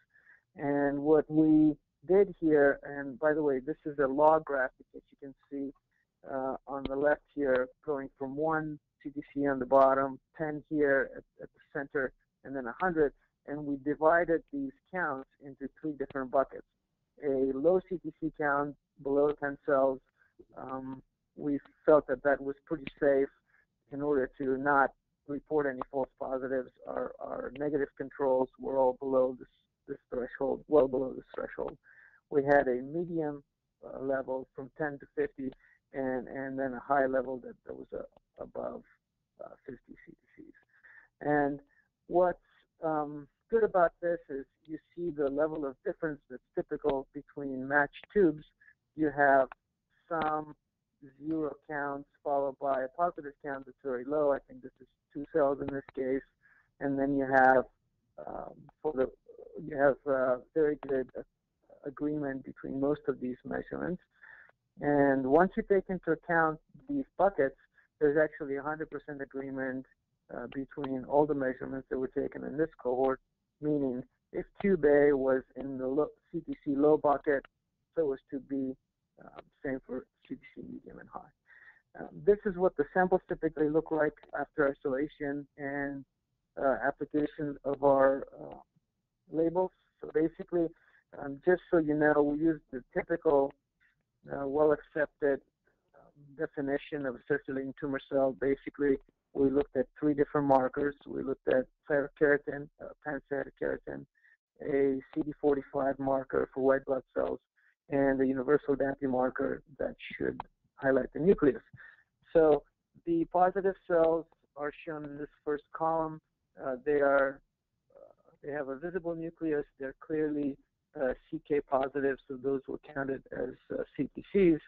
And what we did here, and by the way, this is a log graphic that you can see uh, on the left here, going from one CTC on the bottom, 10 here at, at the center, and then 100. And we divided these counts into three different buckets. A low CTC count below 10 cells. Um, we felt that that was pretty safe in order to not report any false positives. Our, our negative controls were all below this this threshold, well below this threshold. We had a medium uh, level from 10 to 50, and, and then a high level that, that was uh, above uh, 50 CTCs. And what's um, good about this is you see the level of difference that's typical between matched tubes. You have some zero counts followed by a positive count that's very low. I think this is two cells in this case. And then you have um, for the you have uh, very good agreement between most of these measurements. And once you take into account these buckets, there's actually 100% agreement uh, between all the measurements that were taken in this cohort, meaning if tube A was in the low, CTC low bucket, so was tube B, um, same for CTC medium and high. Um, this is what the samples typically look like after isolation and uh, application of our uh, labels. So basically, um, just so you know, we use the typical, uh, well-accepted um, definition of a circulating tumor cell. Basically, we looked at three different markers. We looked at ferrokeratin, uh, pancytokeratin, a CD45 marker for white blood cells, and a universal DAPI marker that should highlight the nucleus. So the positive cells are shown in this first column. Uh, they are they have a visible nucleus. They're clearly uh, CK positive, so those were counted as uh, CTCs.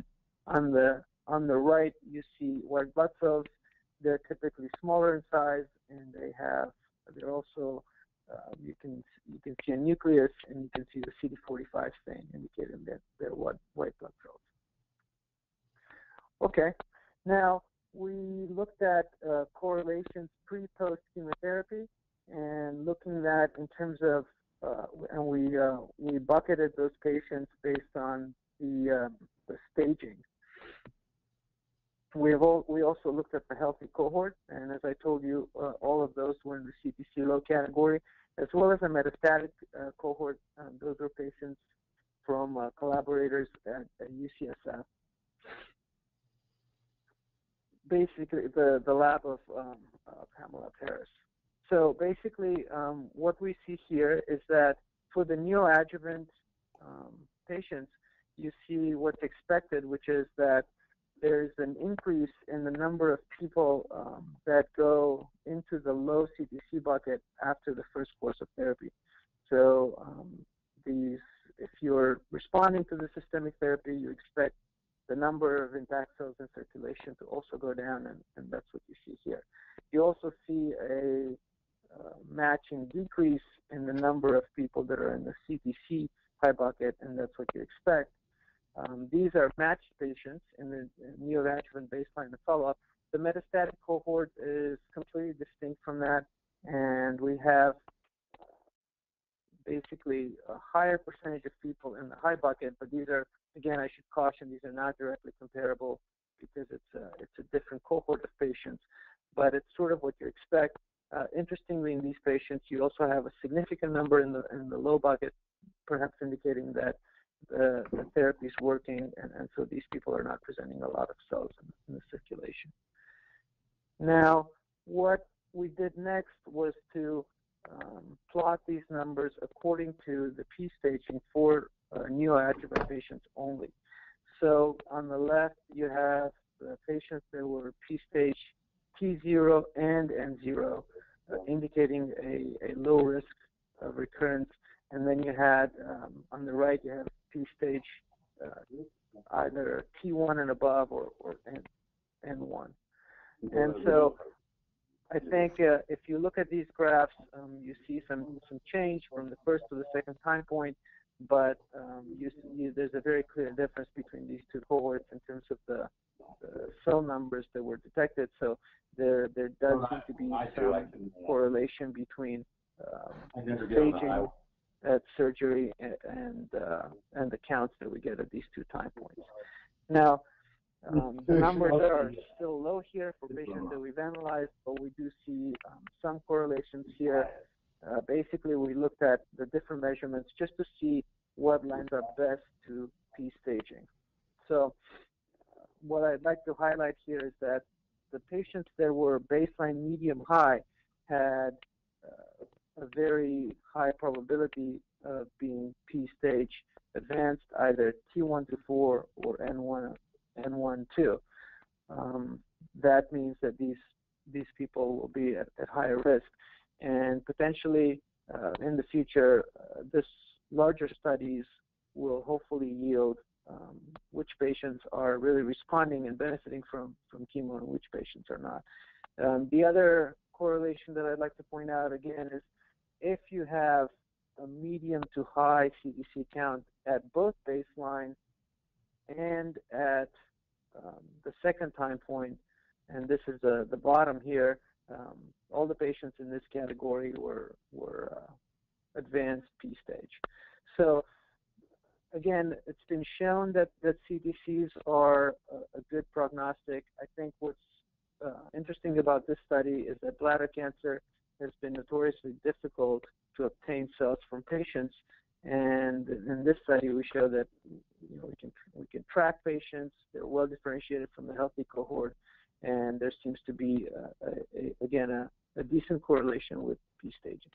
On the on the right, you see white blood cells. They're typically smaller in size, and they have they're also uh, you can you can see a nucleus, and you can see the CD45 stain indicating that they're white white blood cells. Okay, now we looked at uh, correlations pre-post chemotherapy and looking at in terms of uh, and we uh, we bucketed those patients based on the uh, the staging. We have all, we also looked at the healthy cohort, and as I told you, uh, all of those were in the CTC low category, as well as a metastatic uh, cohort. Um, those are patients from collaborators at, at UCSF. basically the, the lab of um, Pamela Paris. So basically, um, what we see here is that for the neoadjuvant um, patients, you see what's expected, which is that there's an increase in the number of people um, that go into the low CTC bucket after the first course of therapy. So um, these, if you're responding to the systemic therapy, you expect the number of intact cells in circulation to also go down, and, and that's what you see here. You also see a matching decrease in the number of people that are in the CTC high bucket, and that's what you expect. Um, these are matched patients in the neoadjuvant baseline and follow-up. The metastatic cohort is completely distinct from that, and we have basically a higher percentage of people in the high bucket, but these are, again, I should caution, these are not directly comparable because it's a, it's a different cohort of patients, but it's sort of what you expect. Uh, interestingly, in these patients, you also have a significant number in the in the low bucket, perhaps indicating that the, the therapy is working, and, and so these people are not presenting a lot of cells in, in the circulation. Now, what we did next was to um, plot these numbers according to the P staging for uh, neoadjuvant patients only. So on the left, you have the patients that were P stage T0 and N0, uh, indicating a, a low risk of recurrence. And then you had, um, on the right, you have P stage uh, either T1 and above or, or N, N1. And so I think uh, if you look at these graphs, um, you see some, some change from the first to the second time point, but um, you, there's a very clear difference between these two cohorts in terms of the cell numbers that were detected. So there, there does seem to be some correlation between um, staging at surgery and and, uh, and the counts that we get at these two time points. Now, um, the numbers are still low here for patients that we've analyzed, but we do see um, some correlations here. Uh, basically, we looked at the different measurements just to see what lines up best to P staging. So uh, what I'd like to highlight here is that the patients that were baseline medium high had uh, a very high probability of being P stage advanced, either T1 to 4 or N1 N1 2. Um, that means that these these people will be at, at higher risk, and potentially uh, in the future, uh, this larger studies will hopefully yield um, which patients are really responding and benefiting from from chemo and which patients are not. Um, the other correlation that I'd like to point out again is if you have a medium to high CTC count at both baseline and at um, the second time point, and this is the, the bottom here, um, all the patients in this category were, were uh, advanced P stage. So again, it's been shown that, that CTCs are a, a good prognostic. I think what's uh, interesting about this study is that bladder cancer has been notoriously difficult to obtain cells from patients, and in this study, we show that you know, we can we can track patients. They're well differentiated from the healthy cohort, and there seems to be uh, a, a, again a, a, decent correlation with P staging.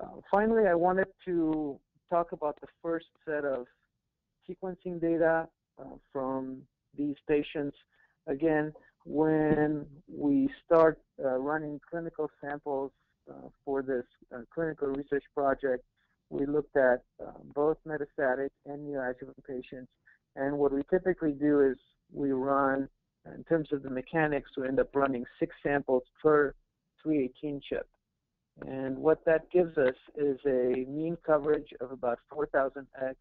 Uh, finally, I wanted to talk about the first set of sequencing data uh, from these patients. Again, when we start uh, running clinical samples uh, for this uh, clinical research project, we looked at um, both metastatic and neoadjuvant patients. And what we typically do is we run, in terms of the mechanics, we end up running six samples per 318 chip. And what that gives us is a mean coverage of about 4,000x uh,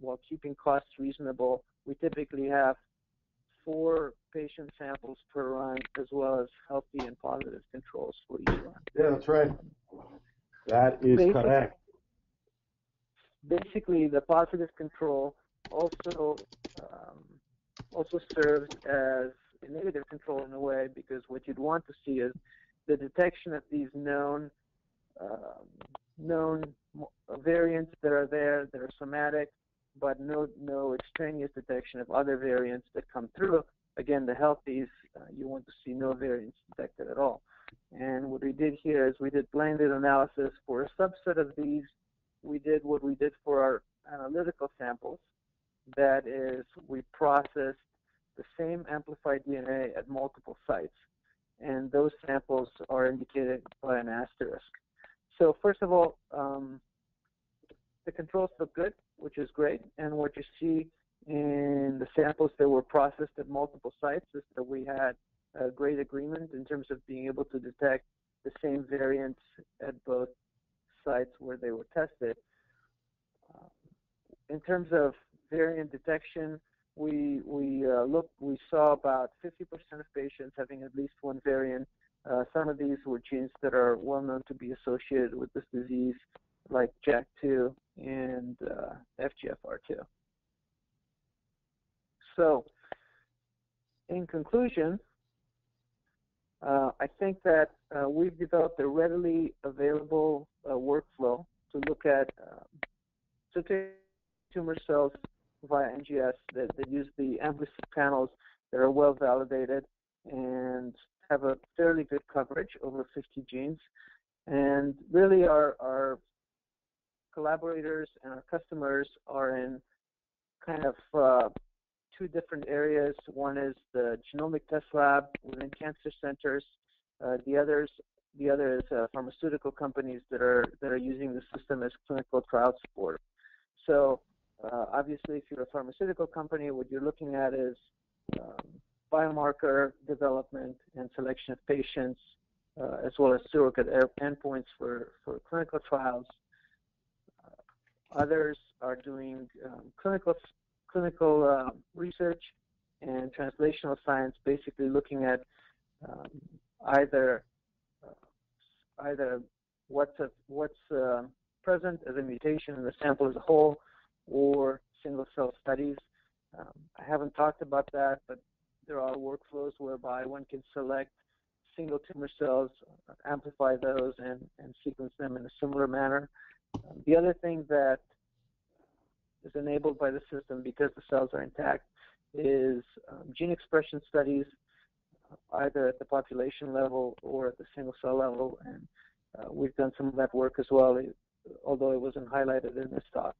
while keeping costs reasonable. We typically have four patient samples per run as well as healthy and positive controls for each run. Yeah, that's right. That is Basically- correct basically the positive control also um, also serves as a negative control in a way because what you'd want to see is the detection of these known um, known variants that are there that are somatic, but no no extraneous detection of other variants that come through. again, the healthies, uh, you want to see no variants detected at all. And what we did here is we did blended analysis for a subset of these. We did what we did for our analytical samples. That is, we processed the same amplified DNA at multiple sites. And those samples are indicated by an asterisk. So first of all, um, the controls look good, which is great. And what you see in the samples that were processed at multiple sites is that we had a great agreement in terms of being able to detect the same variants at both sites where they were tested. Uh, in terms of variant detection, we we uh, looked, we saw about 50% of patients having at least one variant. Uh, some of these were genes that are well known to be associated with this disease, like JAK2 and uh, FGFR2. So, in conclusion, uh, I think that uh, we've developed a readily available uh, workflow to look at um, tumor cells via NGS that, that use the AmpliSeq panels that are well validated and have a fairly good coverage over 50 genes. And really our, our collaborators and our customers are in kind of uh, two different areas. One is the genomic test lab within cancer centers. Uh, the others, the other is uh, pharmaceutical companies that are that are using the system as clinical trial support. So uh, obviously, if you're a pharmaceutical company, what you're looking at is um, biomarker development and selection of patients, uh, as well as surrogate endpoints for, for clinical trials. Uh, others are doing um, clinical clinical uh, research and translational science, basically looking at um, either uh, either what's a, what's uh, present as a mutation in the sample as a whole, or single cell studies. Um, I haven't talked about that, but there are workflows whereby one can select single tumor cells, amplify those, and, and sequence them in a similar manner. Um, the other thing that is enabled by the system because the cells are intact is um, gene expression studies, uh, either at the population level or at the single cell level. And uh, we've done some of that work as well, although it wasn't highlighted in this talk.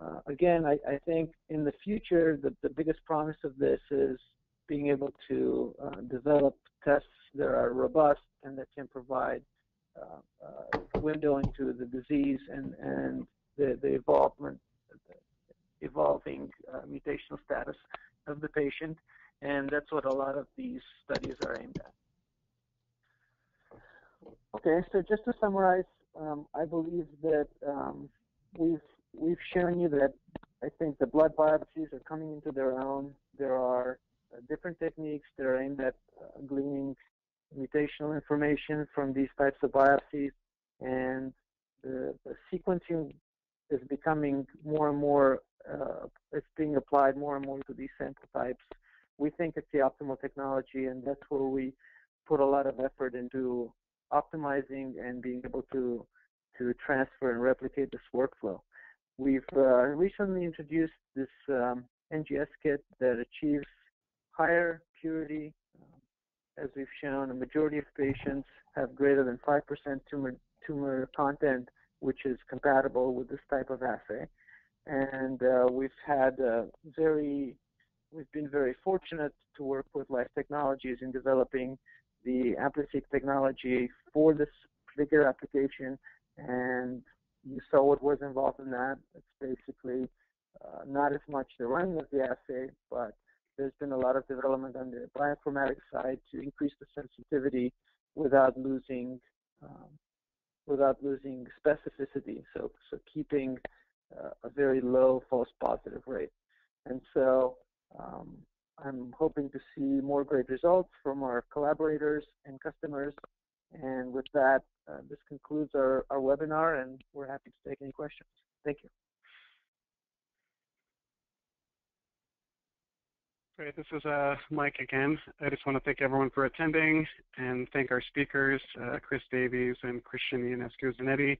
Uh, again, I, I, think in the future, the, the biggest promise of this is being able to uh, develop tests that are robust and that can provide uh, uh window into the disease and, and the, the involvement evolving uh, mutational status of the patient, and that's what a lot of these studies are aimed at. Okay, so just to summarize, um, I believe that um, we've we've shown you that I think the blood biopsies are coming into their own. There are uh, different techniques that are aimed at uh, gleaning mutational information from these types of biopsies, and the, the sequencing is becoming more and more, uh, it's being applied more and more to these sample types. We think it's the optimal technology, and that's where we put a lot of effort into optimizing and being able to to transfer and replicate this workflow. We've uh, recently introduced this um, NGS kit that achieves higher purity. Uh, as we've shown, a majority of patients have greater than 5% tumor tumor content which is compatible with this type of assay. And uh, we've had very, we've been very fortunate to work with Life Technologies in developing the AmpliSeq technology for this particular application. And you saw what was involved in that. It's basically uh, not as much the running of the assay, but there's been a lot of development on the bioinformatics side to increase the sensitivity without losing um, without losing specificity, so, so keeping uh, a very low false positive rate. And so um, I'm hoping to see more great results from our collaborators and customers. And with that, uh, this concludes our, our webinar, and we're happy to take any questions. Thank you. Great. This is uh, Mike again. I just want to thank everyone for attending and thank our speakers, uh, Chris Davies and Cristian Ionescu Zanetti.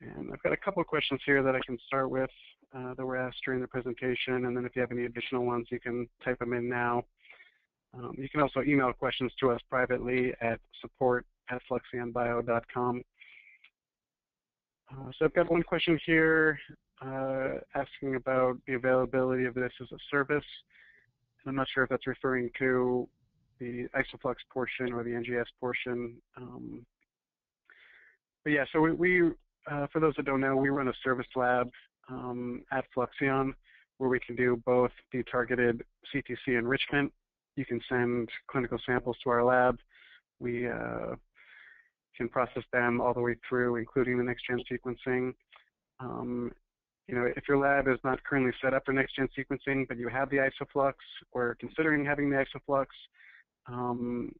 And I've got a couple of questions here that I can start with uh, that were asked during the presentation, and then if you have any additional ones, you can type them in now. Um, you can also email questions to us privately at support at fluxionbio.com. Uh, so I've got one question here uh, asking about the availability of this as a service. I'm not sure if that's referring to the IsoFlux portion or the NGS portion. Um, but yeah, so we, we uh, for those that don't know, we run a service lab um, at Fluxion where we can do both the targeted CTC enrichment. You can send clinical samples to our lab. We uh, can process them all the way through, including the next-gen sequencing. Um, you know, if your lab is not currently set up for next-gen sequencing, but you have the IsoFlux or considering having the IsoFlux, um,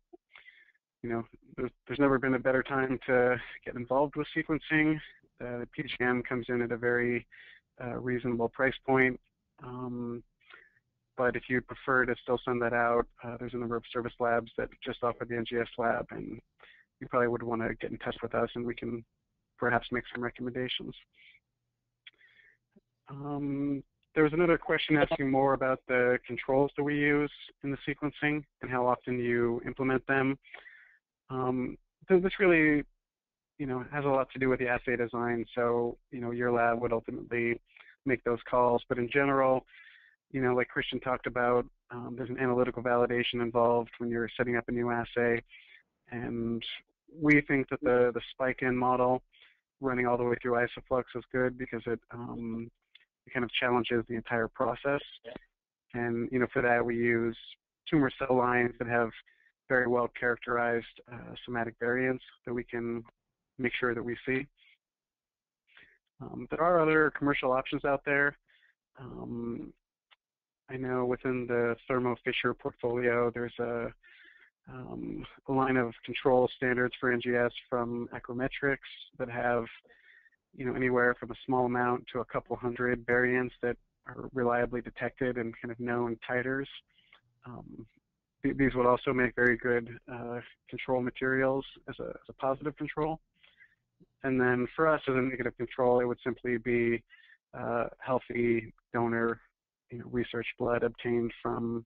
you know, there's, there's, never been a better time to get involved with sequencing. Uh, the PGM comes in at a very uh, reasonable price point. Um, but if you prefer to still send that out, uh, there's a number of service labs that just offer the NGS lab, and you probably would want to get in touch with us, and we can perhaps make some recommendations. Um, there was another question asking more about the controls that we use in the sequencing and how often you implement them. Um, this really, you know, has a lot to do with the assay design. So, you know, your lab would ultimately make those calls. But in general, you know, like Cristian talked about, um, there's an analytical validation involved when you're setting up a new assay. And we think that the, the spike-in model running all the way through IsoFlux is good because it um, it kind of challenges the entire process. And you know, for that we use tumor cell lines that have very well characterized uh, somatic variants that we can make sure that we see. Um, there are other commercial options out there. Um, I know within the Thermo Fisher portfolio, there's a, um, a line of control standards for NGS from Acrometrix that have you know, anywhere from a small amount to a couple hundred variants that are reliably detected and kind of known titers. Um, th these would also make very good uh, control materials as a, as a positive control. And then for us as a negative control, it would simply be uh, healthy donor you know, research blood obtained from,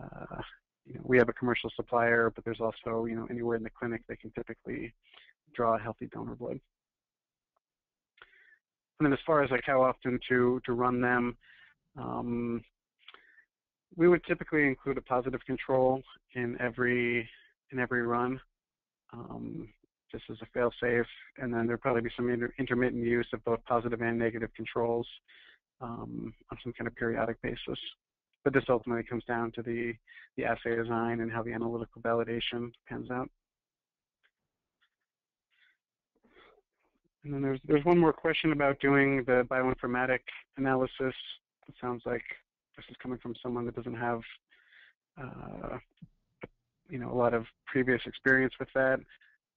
uh, you know, we have a commercial supplier, but there's also, you know, anywhere in the clinic they can typically draw healthy donor blood. And then as far as like how often to, to run them, um, we would typically include a positive control in every in every run, um, just as a fail-safe, and then there'd probably be some inter intermittent use of both positive and negative controls um, on some kind of periodic basis. But this ultimately comes down to the, the assay design and how the analytical validation pans out. And then there's there's one more question about doing the bioinformatic analysis. It sounds like this is coming from someone that doesn't have uh, you know a lot of previous experience with that.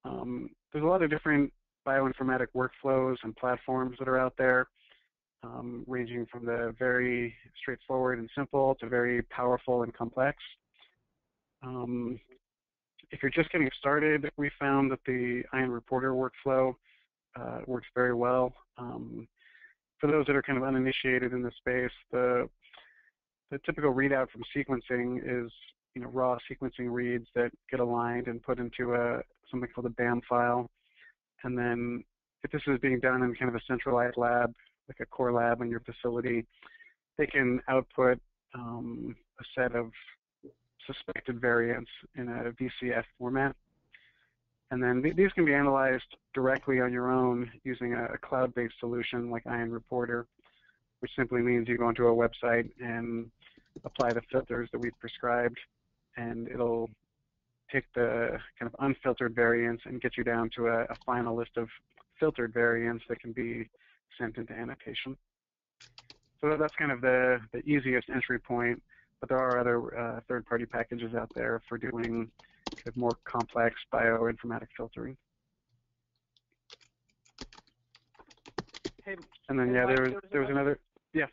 Um, there's a lot of different bioinformatic workflows and platforms that are out there, um, ranging from the very straightforward and simple to very powerful and complex. Um, if you're just getting started, we found that the Ion Reporter workflow uh, works very well. Um, for those that are kind of uninitiated in the space, the the typical readout from sequencing is you know raw sequencing reads that get aligned and put into a something called a BAM file, and then if this is being done in kind of a centralized lab, like a core lab in your facility, they can output um, a set of suspected variants in a VCF format. And then th these can be analyzed directly on your own using a, a cloud-based solution like Ion Reporter, which simply means you go onto a website and apply the filters that we've prescribed, and it'll pick the kind of unfiltered variants and get you down to a, a final list of filtered variants that can be sent into annotation. So that's kind of the, the easiest entry point, but there are other uh, third-party packages out there for doing kind of more complex bioinformatic filtering. Hey, and then yeah, Mike, there was there was another yeah.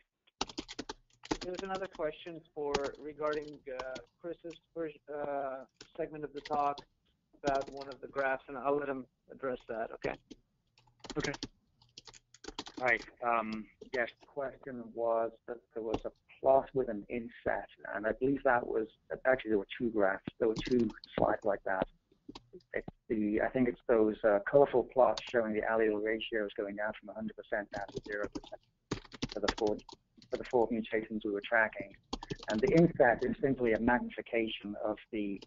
There was another question for regarding uh, Chris's first uh, segment of the talk about one of the graphs, and I'll let him address that. Okay. Okay. Right. Um, yes, the question was that there was a plot with an inset, and I believe that was actually there were two graphs, there were two slides like that. It's the I think it's those uh, colorful plots showing the allele ratios going down from 100% down to 0% for the four for the four mutations we were tracking, and the inset is simply a magnification of the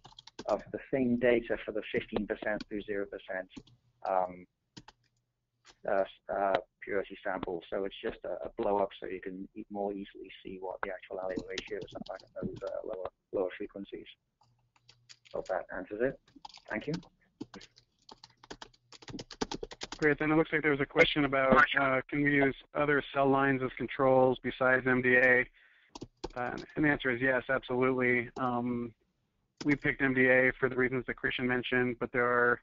of the same data for the 15% through 0% um, purity sample. So it's just a, a, blow up so you can more easily see what the actual allele ratios are at those uh, lower, lower frequencies. Hope that answers it. Thank you. Great. Then it looks like there was a question about uh, can we use other cell lines as controls besides MDA? Uh, and the answer is yes, absolutely. Um, we picked MDA for the reasons that Cristian mentioned, but there are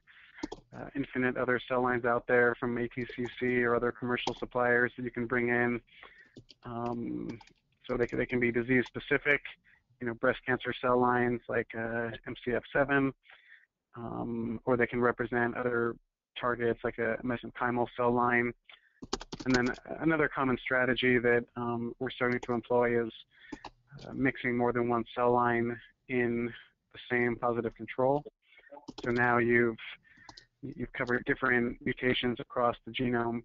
uh, infinite other cell lines out there from ATCC or other commercial suppliers that you can bring in. Um, so they can, they can be disease specific, you know, breast cancer cell lines like uh, MCF7, um, or they can represent other targets like a mesenchymal cell line. And then another common strategy that um, we're starting to employ is uh, mixing more than one cell line in the same positive control. So now you've you've covered different mutations across the genome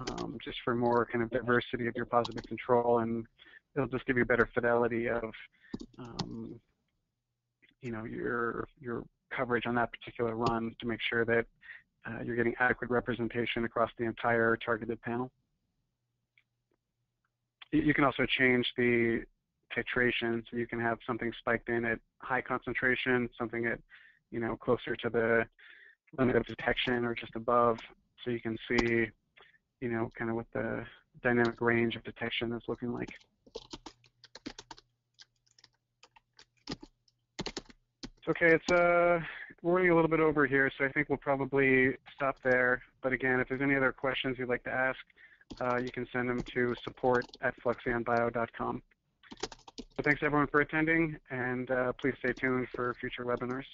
um, just for more kind of diversity of your positive control and it'll just give you better fidelity of um, you know your your coverage on that particular run to make sure that uh, you're getting adequate representation across the entire targeted panel. You can also change the titration, so you can have something spiked in at high concentration, something at you know closer to the limit of detection or just above, so you can see, you know, kind of what the dynamic range of detection is looking like. Okay, it's uh, running a little bit over here, so I think we'll probably stop there. But again, if there's any other questions you'd like to ask, uh, you can send them to support at fluxionbio.com. So thanks everyone for attending, and uh, please stay tuned for future webinars.